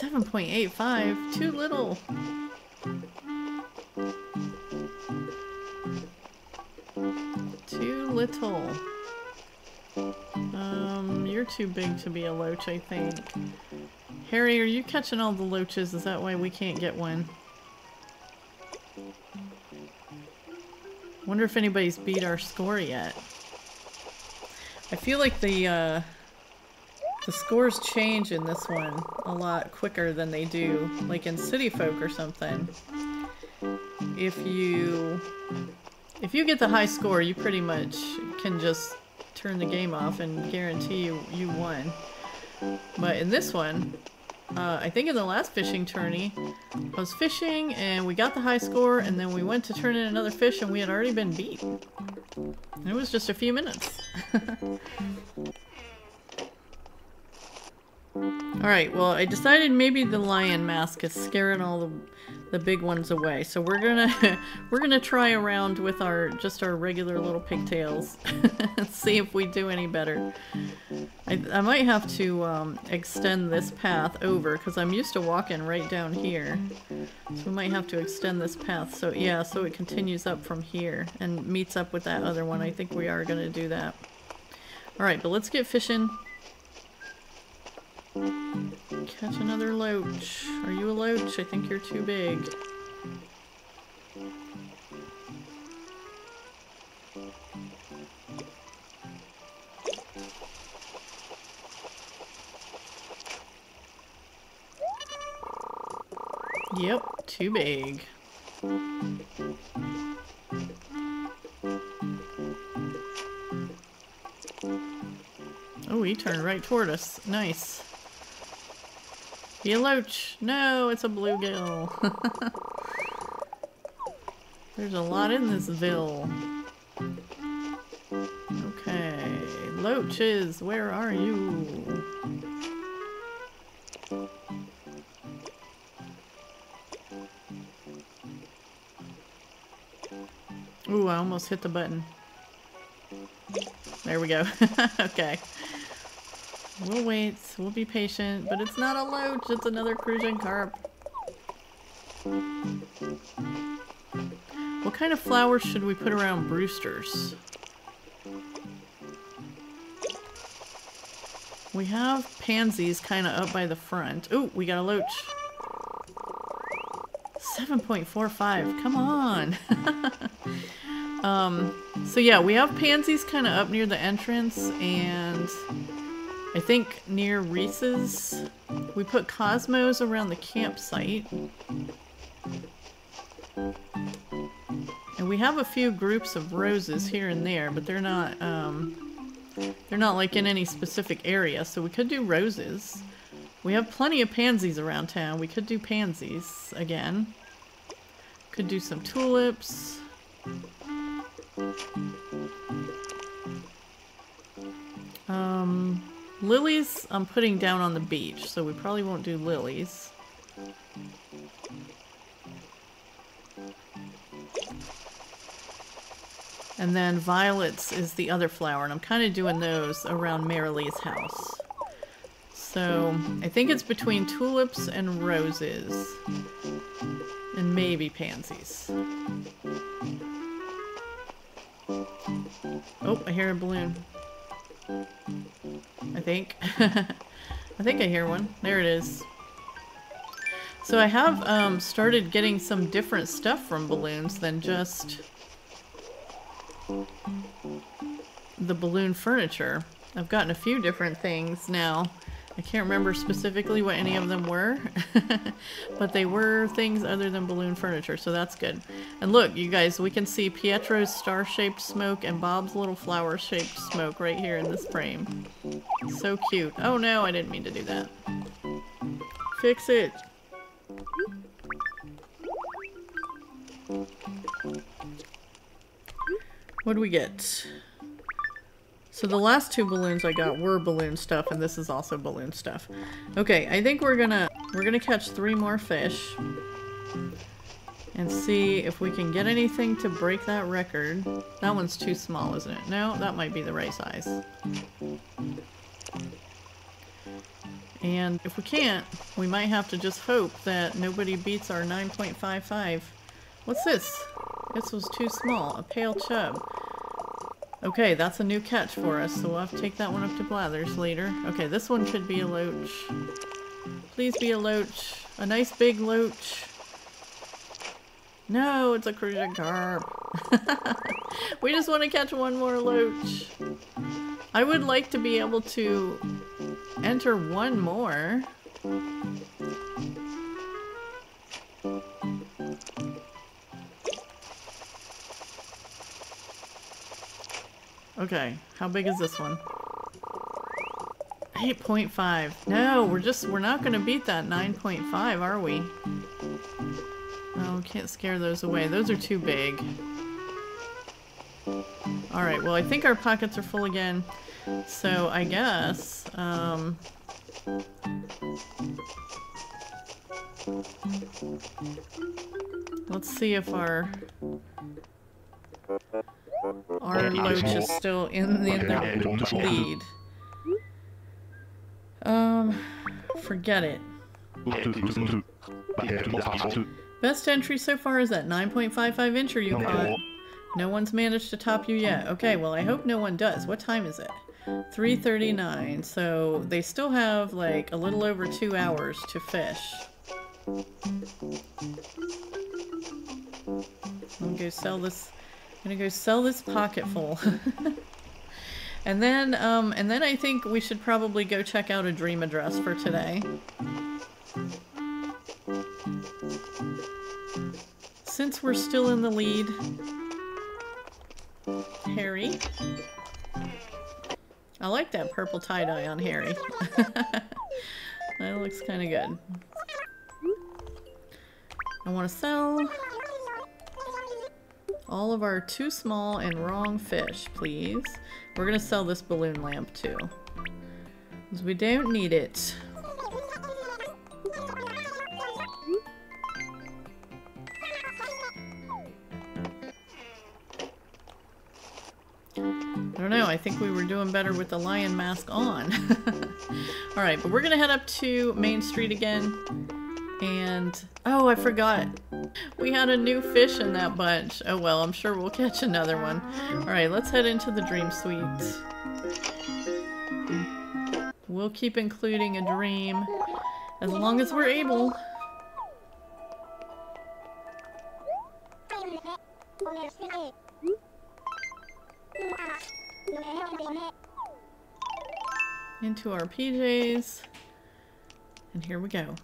7.85, too little. Too little. Um, you're too big to be a loach, I think. Harry, are you catching all the loaches? Is that why we can't get one? Wonder if anybody's beat our score yet. I feel like the, uh, the scores change in this one a lot quicker than they do, like in City Folk or something. If you if you get the high score, you pretty much can just turn the game off and guarantee you, you won. But in this one, uh, I think in the last fishing tourney, I was fishing and we got the high score and then we went to turn in another fish and we had already been beat. And it was just a few minutes. *laughs* Alright, well I decided maybe the lion mask is scaring all the the big ones away. So we're gonna *laughs* we're gonna try around with our just our regular little pigtails *laughs* see if we do any better. I, I might have to um, extend this path over because I'm used to walking right down here. So we might have to extend this path. So yeah, so it continues up from here and meets up with that other one. I think we are gonna do that. Alright, but let's get fishing. Catch another loach. Are you a loach? I think you're too big. Yep, too big. Oh, he turned right toward us. Nice. A loach. No, it's a bluegill. *laughs* There's a lot in this hmm. ville. Okay. Loaches, where are you? Ooh, I almost hit the button. There we go. *laughs* okay. We'll wait. We'll be patient. But it's not a loach. It's another crucian carp. What kind of flowers should we put around Brewster's? We have pansies kind of up by the front. Ooh, we got a loach. 7.45. Come on. *laughs* um, so yeah, we have pansies kind of up near the entrance and I think near Reese's, we put cosmos around the campsite. And we have a few groups of roses here and there, but they're not, um, they're not like in any specific area, so we could do roses. We have plenty of pansies around town. We could do pansies again. Could do some tulips. Um, lilies I'm putting down on the beach, so we probably won't do lilies. And then violets is the other flower, and I'm kind of doing those around Merilee's house. So I think it's between tulips and roses. And maybe pansies. Oh, I hear a balloon. I think. *laughs* I think I hear one. There it is. So I have um, started getting some different stuff from balloons than just the balloon furniture. I've gotten a few different things now. I can't remember specifically what any of them were, *laughs* but they were things other than balloon furniture, so that's good. And look, you guys, we can see Pietro's star-shaped smoke and Bob's little flower-shaped smoke right here in this frame. So cute. Oh no, I didn't mean to do that. Fix it. What do we get? So the last two balloons I got were balloon stuff, and this is also balloon stuff. Okay, I think we're gonna we're gonna catch three more fish and see if we can get anything to break that record. That one's too small, isn't it? No, that might be the right size. And if we can't, we might have to just hope that nobody beats our 9.55. What's this? This was too small. A pale chub. Okay, that's a new catch for us, so we'll have to take that one up to Blathers later. Okay, this one should be a loach. Please be a loach. A nice big loach. No, it's a crucian carp. *laughs* we just want to catch one more loach. I would like to be able to enter one more. Okay, how big is this one? 8.5. No, we're just, we're not going to beat that 9.5, are we? Oh, can't scare those away. Those are too big. Alright, well I think our pockets are full again. So I guess, um... Let's see if our our loach is still in the, the lead. Um, forget it. Best entry so far is that 9.55 incher you caught. No one's managed to top you yet. Okay, well I hope no one does. What time is it? 3.39, so they still have like a little over two hours to fish. I'm gonna go sell this gonna go sell this pocket *laughs* full. *laughs* and then, um, and then I think we should probably go check out a dream address for today. Since we're still in the lead, Harry. I like that purple tie-dye on Harry. *laughs* that looks kind of good. I want to sell all of our too small and wrong fish, please. We're gonna sell this balloon lamp too. Because we don't need it. I don't know, I think we were doing better with the lion mask on. *laughs* Alright, but we're gonna head up to Main Street again. And, oh, I forgot. We had a new fish in that bunch. Oh well, I'm sure we'll catch another one. Alright, let's head into the Dream Suite. We'll keep including a dream as long as we're able. Into our PJs. And here we go.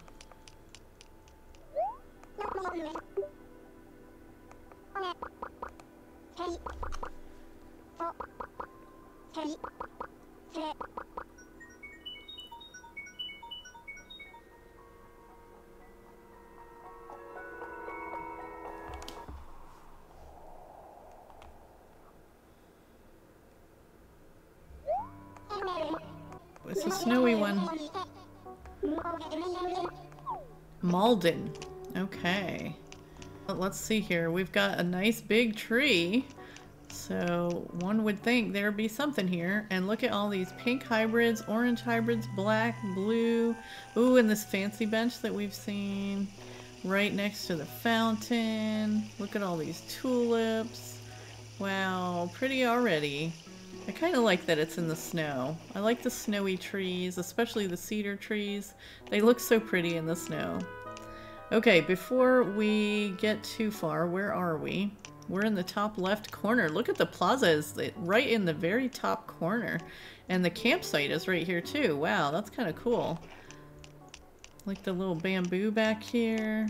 Okay. Let's see here. We've got a nice big tree. So one would think there'd be something here. And look at all these pink hybrids, orange hybrids, black, blue. Ooh, and this fancy bench that we've seen right next to the fountain. Look at all these tulips. Wow, pretty already. I kind of like that it's in the snow. I like the snowy trees, especially the cedar trees. They look so pretty in the snow. Okay, before we get too far, where are we? We're in the top left corner. Look at the plaza is right in the very top corner. And the campsite is right here too. Wow, that's kind of cool. Like the little bamboo back here.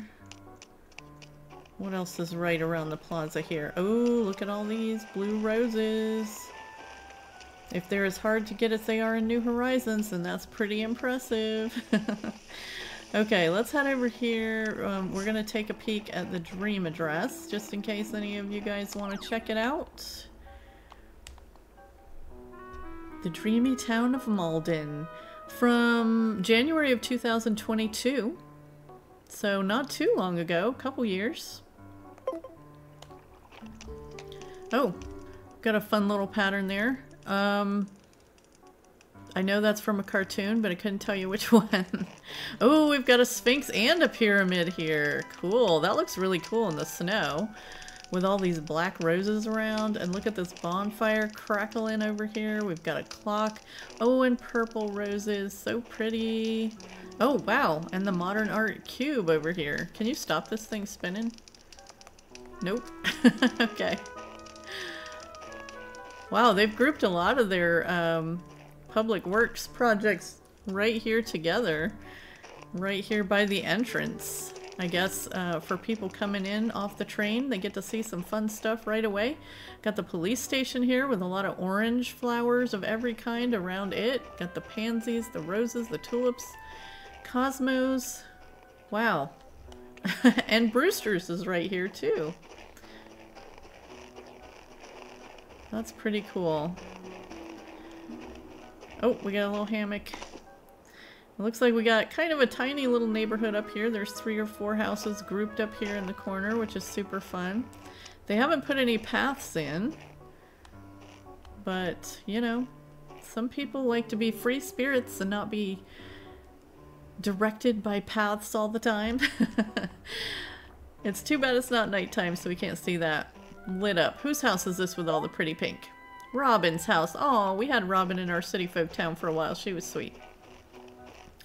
What else is right around the plaza here? Oh, look at all these blue roses. If they're as hard to get as they are in New Horizons, then that's pretty impressive. *laughs* okay, let's head over here. Um, we're going to take a peek at the dream address, just in case any of you guys want to check it out. The dreamy town of Malden from January of 2022. So not too long ago, a couple years. Oh, got a fun little pattern there. Um, I know that's from a cartoon, but I couldn't tell you which *laughs* one. oh, we've got a sphinx and a pyramid here. Cool. That looks really cool in the snow with all these black roses around. And look at this bonfire crackling over here. We've got a clock. Oh, and purple roses. So pretty. Oh, wow. And the modern art cube over here. Can you stop this thing spinning? Nope. *laughs* okay. Wow, they've grouped a lot of their um, public works projects right here together. Right here by the entrance. I guess uh, for people coming in off the train, they get to see some fun stuff right away. Got the police station here with a lot of orange flowers of every kind around it. Got the pansies, the roses, the tulips, cosmos. Wow. *laughs* and Brewster's is right here too. That's pretty cool. Oh, we got a little hammock. It looks like we got kind of a tiny little neighborhood up here. There's three or four houses grouped up here in the corner, which is super fun. They haven't put any paths in, but, you know, some people like to be free spirits and not be directed by paths all the time. *laughs* it's too bad it's not nighttime so we can't see that lit up. Whose house is this with all the pretty pink? Robin's house. Oh, we had Robin in our city folk town for a while. She was sweet.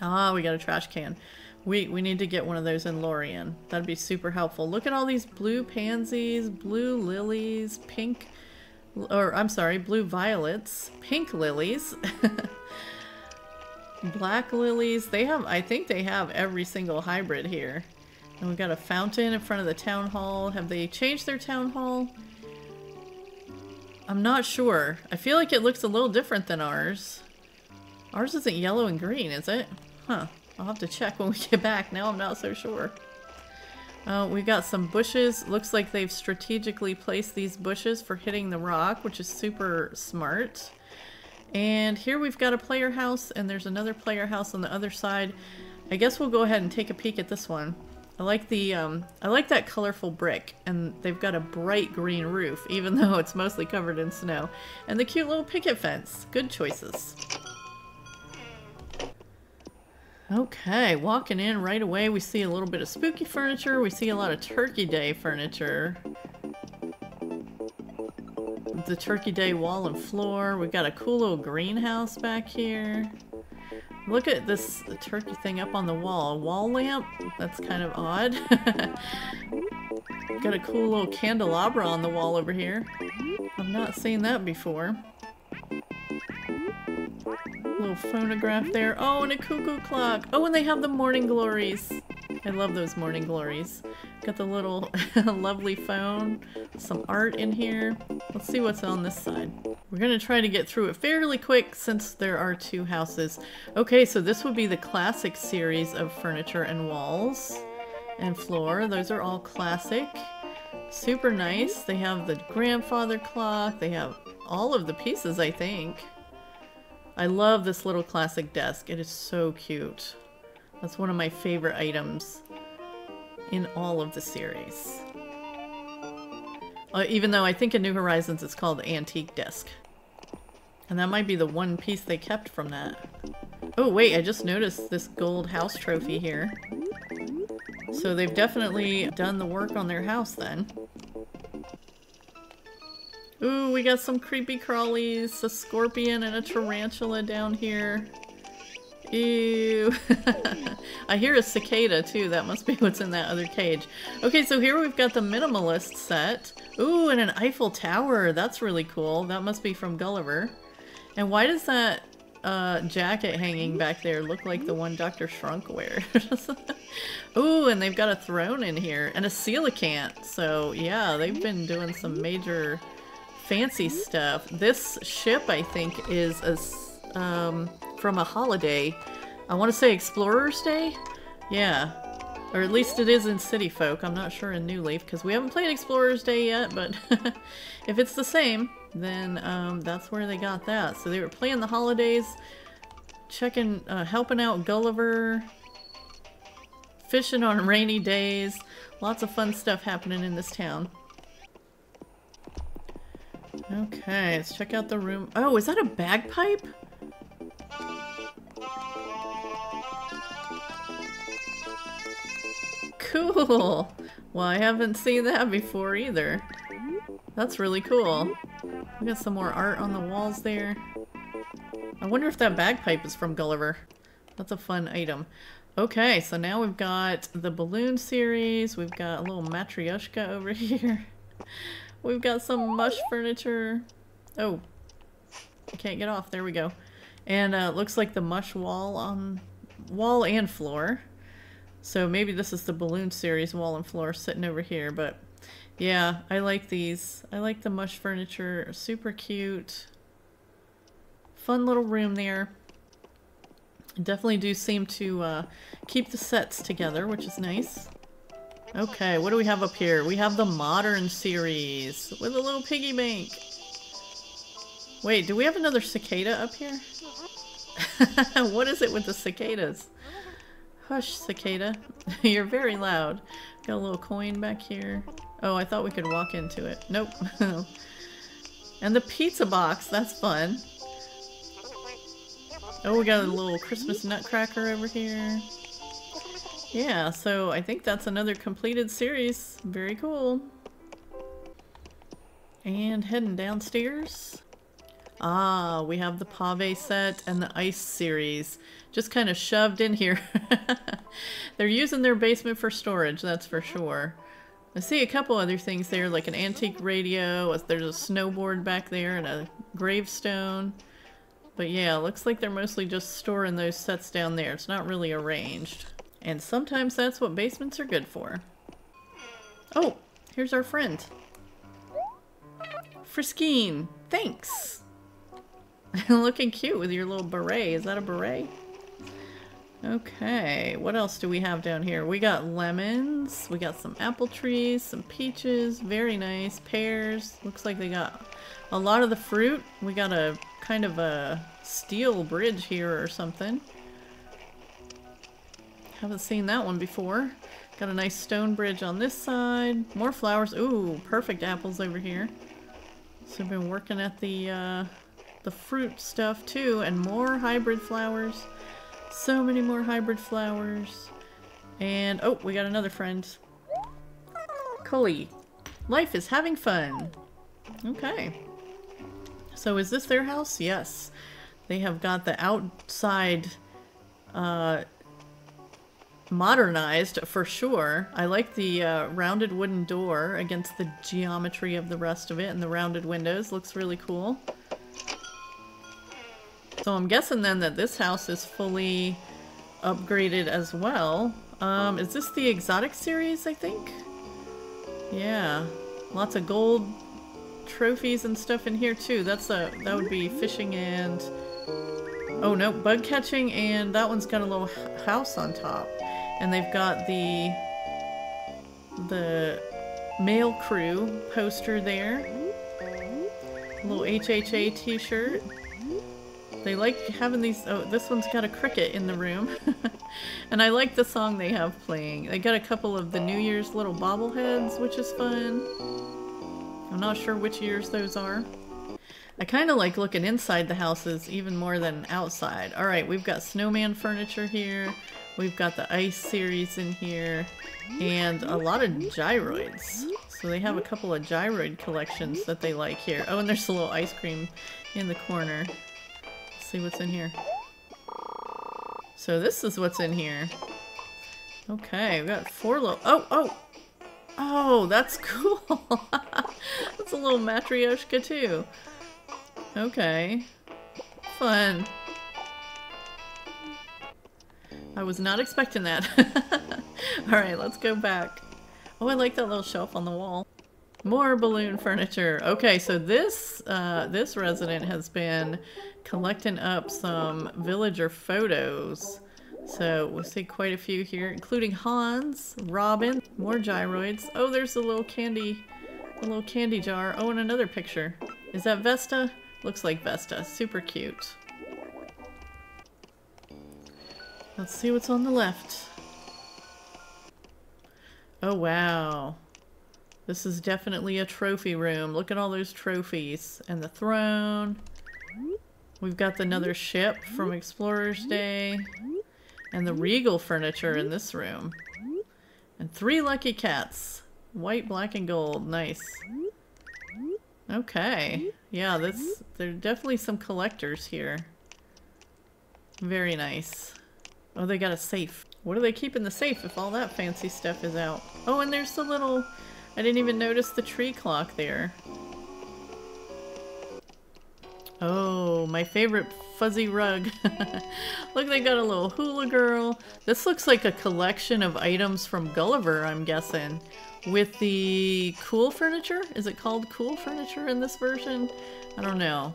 Ah, we got a trash can. We, we need to get one of those in Lorien. That'd be super helpful. Look at all these blue pansies, blue lilies, pink, or I'm sorry, blue violets, pink lilies, *laughs* black lilies. They have, I think they have every single hybrid here. And we've got a fountain in front of the town hall. Have they changed their town hall? I'm not sure. I feel like it looks a little different than ours. Ours isn't yellow and green, is it? Huh. I'll have to check when we get back. Now I'm not so sure. Uh, we've got some bushes. Looks like they've strategically placed these bushes for hitting the rock, which is super smart. And here we've got a player house, and there's another player house on the other side. I guess we'll go ahead and take a peek at this one. I like the, um, I like that colorful brick, and they've got a bright green roof, even *laughs* though it's mostly covered in snow. And the cute little picket fence. Good choices. Okay, walking in right away, we see a little bit of spooky furniture. We see a lot of Turkey Day furniture. The Turkey Day wall and floor. We've got a cool little greenhouse back here. Look at this turkey thing up on the wall. A wall lamp? That's kind of odd. *laughs* Got a cool little candelabra on the wall over here. I've not seen that before. Little phonograph there. Oh, and a cuckoo clock. Oh, and they have the morning glories. I love those morning glories. Got the little *laughs* lovely phone, some art in here. Let's see what's on this side. We're gonna try to get through it fairly quick since there are two houses. Okay, so this would be the classic series of furniture and walls and floor. Those are all classic. Super nice. They have the grandfather clock. They have all of the pieces, I think. I love this little classic desk. It is so cute. That's one of my favorite items in all of the series. Uh, even though I think in New Horizons it's called Antique Desk. And that might be the one piece they kept from that. Oh wait, I just noticed this gold house trophy here. So they've definitely done the work on their house then. Ooh, we got some creepy crawlies, a scorpion and a tarantula down here. Ew. *laughs* I hear a cicada too. That must be *laughs* what's in that other cage. Okay, so here we've got the minimalist set. Ooh, and an Eiffel Tower. That's really cool. That must be from Gulliver. And why does that uh, jacket hanging back there look like the one Dr. Shrunk wears? *laughs* Ooh, and they've got a throne in here and a coelacanth. So yeah, they've been doing some major fancy stuff. This ship, I think, is a, um, from a holiday. I want to say Explorer's Day? Yeah. Or at least it is in City Folk. I'm not sure in New Leaf because we haven't played Explorer's Day yet, but *laughs* if it's the same, then um, that's where they got that. So they were playing the holidays, checking, uh, helping out Gulliver, fishing on rainy days. Lots of fun stuff happening in this town. Okay, let's check out the room. Oh, is that a bagpipe? Cool! Well, I haven't seen that before either. That's really cool. We got some more art on the walls there. I wonder if that bagpipe is from Gulliver. That's a fun item. Okay, so now we've got the balloon series. We've got a little matryoshka over *laughs* here. We've got some mush furniture. Oh, I can't get off. There we go. And uh, looks like the mush wall on wall and floor. So maybe this is the balloon series wall and floor sitting over here, but yeah, I like these. I like the mush furniture. Super cute. Fun little room there. Definitely do seem to uh, keep the sets together, which is nice. Okay, what do we have up here? We have the modern series with a little piggy bank. Wait, do we have another cicada up here? *laughs* what is it with the cicadas? Hush, cicada. *laughs* You're very loud. Got a little coin back here. Oh, I thought we could walk into it. Nope. *laughs* and the pizza box. That's fun. Oh, we got a little Christmas nutcracker over here. Yeah, so I think that's another completed series. Very cool. And heading downstairs. Ah, we have the Pave set and the Ice series. Just kind of shoved in here. *laughs* They're using their basement for storage, that's for sure. I see a couple other things there, like an antique radio, there's a snowboard back there, and a gravestone. But yeah, looks like they're mostly just storing those sets down there. It's not really arranged. And sometimes that's what basements are good for. Oh, here's our friend. Friskine, thanks. *laughs* Looking cute with your little beret. Is that a beret? Okay, what else do we have down here? We got lemons, we got some apple trees, some peaches, very nice, pears. Looks like they got a lot of the fruit. We got a kind of a steel bridge here or something. Haven't seen that one before. Got a nice stone bridge on this side. More flowers. Ooh, perfect apples over here. So I've been working at the, uh, the fruit stuff too, and more hybrid flowers. So many more hybrid flowers. And, oh, we got another friend. Cully. Life is having fun. Okay. So is this their house? Yes. They have got the outside uh, modernized for sure. I like the uh, rounded wooden door against the geometry of the rest of it and the rounded windows. Looks really cool. So I'm guessing then that this house is fully upgraded as well. Um, is this the exotic series, I think? Yeah. Lots of gold trophies and stuff in here too. That's a that would be fishing and oh no, bug catching and that one's got a little house on top. And they've got the the mail crew poster there. A little HHA t-shirt. They like having these. Oh, this one's got a cricket in the room. *laughs* and I like the song they have playing. They got a couple of the New Year's little bobbleheads, which is fun. I'm not sure which years those are. I kind of like looking inside the houses even more than outside. Alright, we've got snowman furniture here. We've got the ice series in here. And a lot of gyroids. So they have a couple of gyroid collections that they like here. Oh, and there's a little ice cream in the corner. See what's in here. So this is what's in here. Okay, we got four little- oh, oh! Oh, that's *laughs* cool! that's a little matryoshka too. Okay. Fun. I was not expecting that. *laughs* Alright, let's go back. Oh, I like that little shelf on the wall. More balloon furniture. Okay, so this uh, this resident has been collecting up some villager photos. So we'll see quite a few here, including Hans, Robin, more gyroids. Oh, there's a little candy, a little candy jar. Oh, and another picture. Is that Vesta? Looks like Vesta. Super cute. Let's see what's on the left. Oh, wow. This is definitely a trophy room. Look at all those trophies. And the throne. We've got another ship from Explorer's Day. And the regal furniture in this room. And three lucky cats. White, black, and gold. Nice. Okay. Yeah, this there are definitely some collectors here. Very nice. Oh, they got a safe. What do they keep in the safe if all that fancy stuff is out? Oh, and there's the little... I didn't even notice the tree clock there. Oh, my favorite fuzzy rug. *laughs* Look, they got a little hula girl. This looks like a collection of items from Gulliver, I'm guessing. With the cool furniture? Is it called cool furniture in this version? I don't know.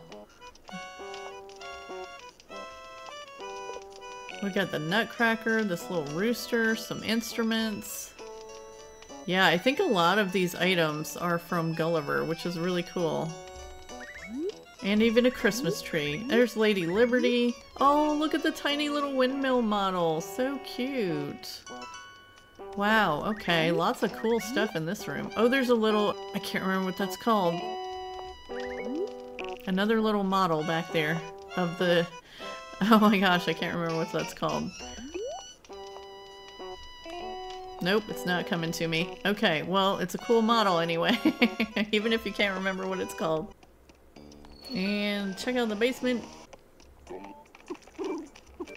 We got the nutcracker, this little rooster, some instruments. Yeah, I think a lot of these items are from Gulliver, which is really cool. And even a Christmas tree. There's Lady Liberty. Oh, look at the tiny little windmill model. So cute. Wow, okay. Lots of cool stuff in this room. Oh, there's a little... I can't remember what that's called. Another little model back there of the... *laughs* Oh my gosh, I can't remember what that's called. Nope, it's not coming to me. Okay, well, it's a cool model anyway. *laughs* Even if you can't remember what it's called. And check out the basement.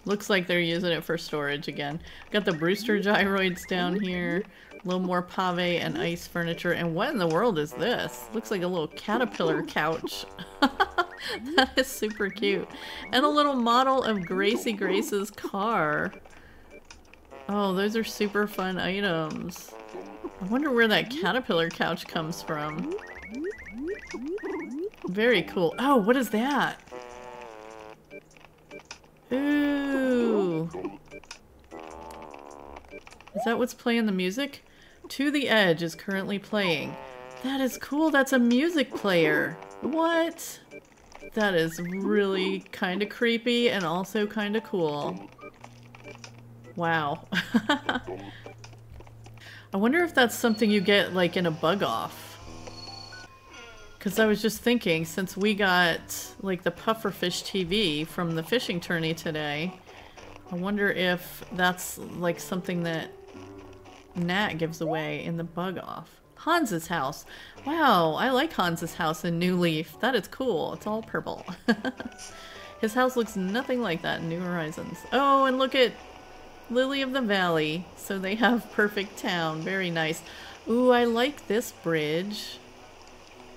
Looks like they're using it for storage again. Got the Brewster gyroids down here. A little more pave and ice furniture. And what in the world is this? Looks like a little caterpillar couch. *laughs* that is super cute. And a little model of Gracie Grace's car. Oh, those are super fun items. I wonder where that caterpillar couch comes from. Very cool. Oh, what is that? Ooh. Is that what's playing the music? To the Edge is currently playing. That is cool. That's a music player. What? That is really kind of creepy and also kind of cool. Wow. *laughs* I wonder if that's something you get like in a bug off. Because I was just thinking, since we got like the pufferfish TV from the fishing tourney today, I wonder if that's like something that Nat gives away in the bug off. Hans's house. Wow, I like Hans's house in New Leaf. That is cool. It's all purple. *laughs* His house looks nothing like that in New Horizons. Oh, and look at Lily of the Valley. So they have Perfect Town. Very nice. Ooh, I like this bridge.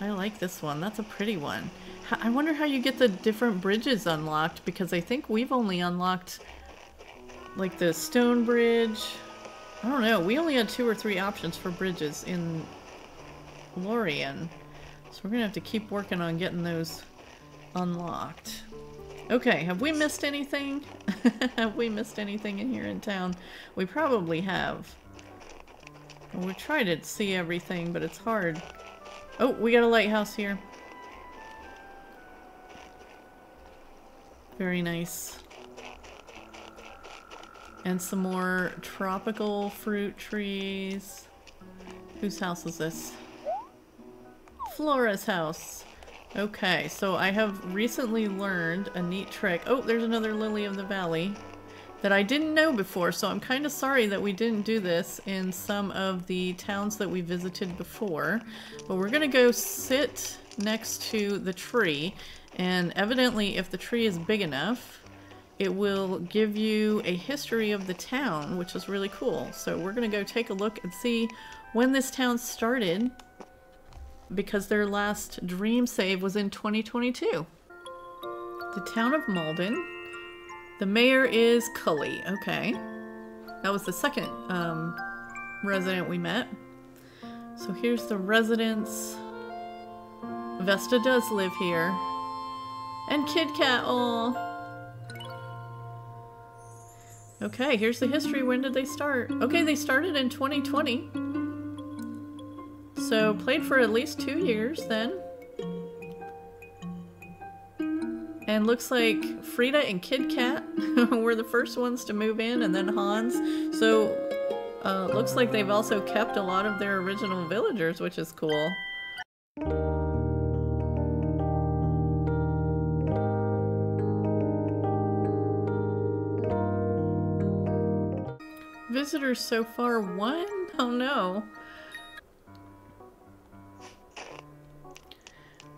I like this one. That's a pretty one. I wonder how you get the different bridges unlocked because I think we've only unlocked like the stone bridge. I don't know. We only had two or three options for bridges in Lorien. So we're going to have to keep working on getting those unlocked. Okay, have we missed anything? *laughs* have we missed anything in here in town? We probably have. we try to see everything, but it's hard. Oh, we got a lighthouse here. Very nice. And some more tropical fruit trees. Whose house is this? Flora's house. Okay, so I have recently learned a neat trick. Oh, there's another Lily of the Valley that I didn't know before, so I'm kind of sorry that we didn't do this in some of the towns that we visited before. But we're gonna go sit next to the tree, and evidently if the tree is big enough, it will give you a history of the town, which is really cool. So we're gonna go take a look and see when this town started, because their last dream save was in 2022. The town of Malden the mayor is Cully. Okay. That was the second um, resident we met. So here's the residence. Vesta does live here. And Kid Kat, oh. Okay, here's the history. When did they start? Okay, they started in 2020. So played for at least two years then. And looks like Frida and Kid Kat *laughs* were the first ones to move in, and then Hans. So, uh, looks like they've also kept a lot of their original villagers, which is cool. Visitors so far, one? Oh no.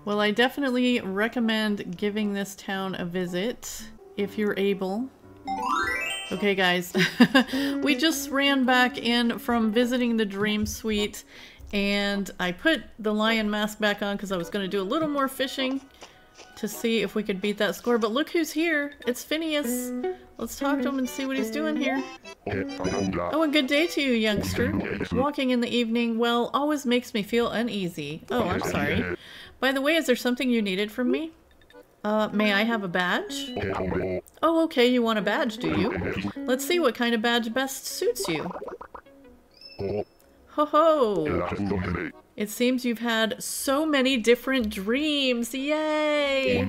Well, I definitely recommend giving this town a visit if you're able. Okay, guys. *laughs* we just ran back in from visiting the Dream Suite and I put the lion mask back on because I was going to do a little more fishing to see if we could beat that score. But look who's here. It's Phineas. Let's talk to him and see what he's doing here. Oh, and good day to you, youngster. Walking in the evening, well, always makes me feel uneasy. Oh, I'm sorry. By the way, is there something you needed from me? Uh, may I have a badge? Oh, okay, you want a badge, do you? Let's see what kind of badge best suits you. Ho ho! It seems you've had so many different dreams. Yay!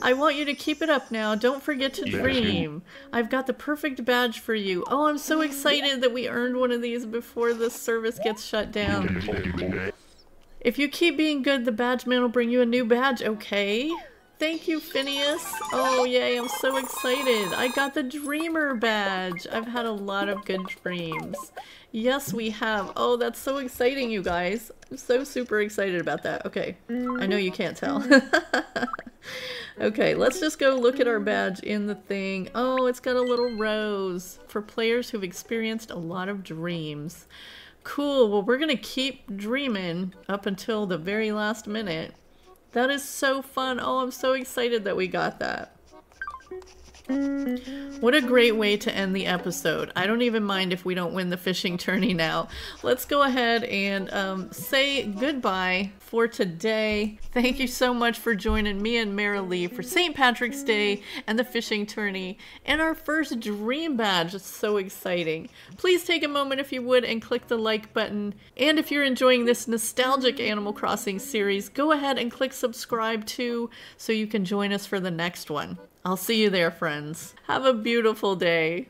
I want you to keep it up now. Don't forget to dream. I've got the perfect badge for you. Oh, I'm so excited that we earned one of these before this service gets shut down. If you keep being good, the badge man will bring you a new badge, okay? Thank you, Phineas. Oh, yay, I'm so excited. I got the Dreamer badge. I've had a lot of good dreams. Yes, we have. Oh, that's so exciting, you guys. I'm so super excited about that. Okay, I know you can't tell. *laughs* okay, let's just go look at our badge in the thing. Oh, it's got a little rose for players who've experienced a lot of dreams. Cool. Well, we're to keep dreaming up until the very last minute. That is so fun. Oh, I'm so excited that we got that. What a great way to end the episode. I don't even mind if we don't win the fishing tourney now. Let's go ahead and um, say goodbye for today. Thank you so much for joining me and Merilee for St. Patrick's Day and the fishing tourney and our first dream badge. It's so exciting. Please take a moment if you would and click the like button. And if you're enjoying this nostalgic Animal Crossing series, go ahead and click subscribe too so you can join us for the next one. I'll see you there, friends. Have a beautiful day.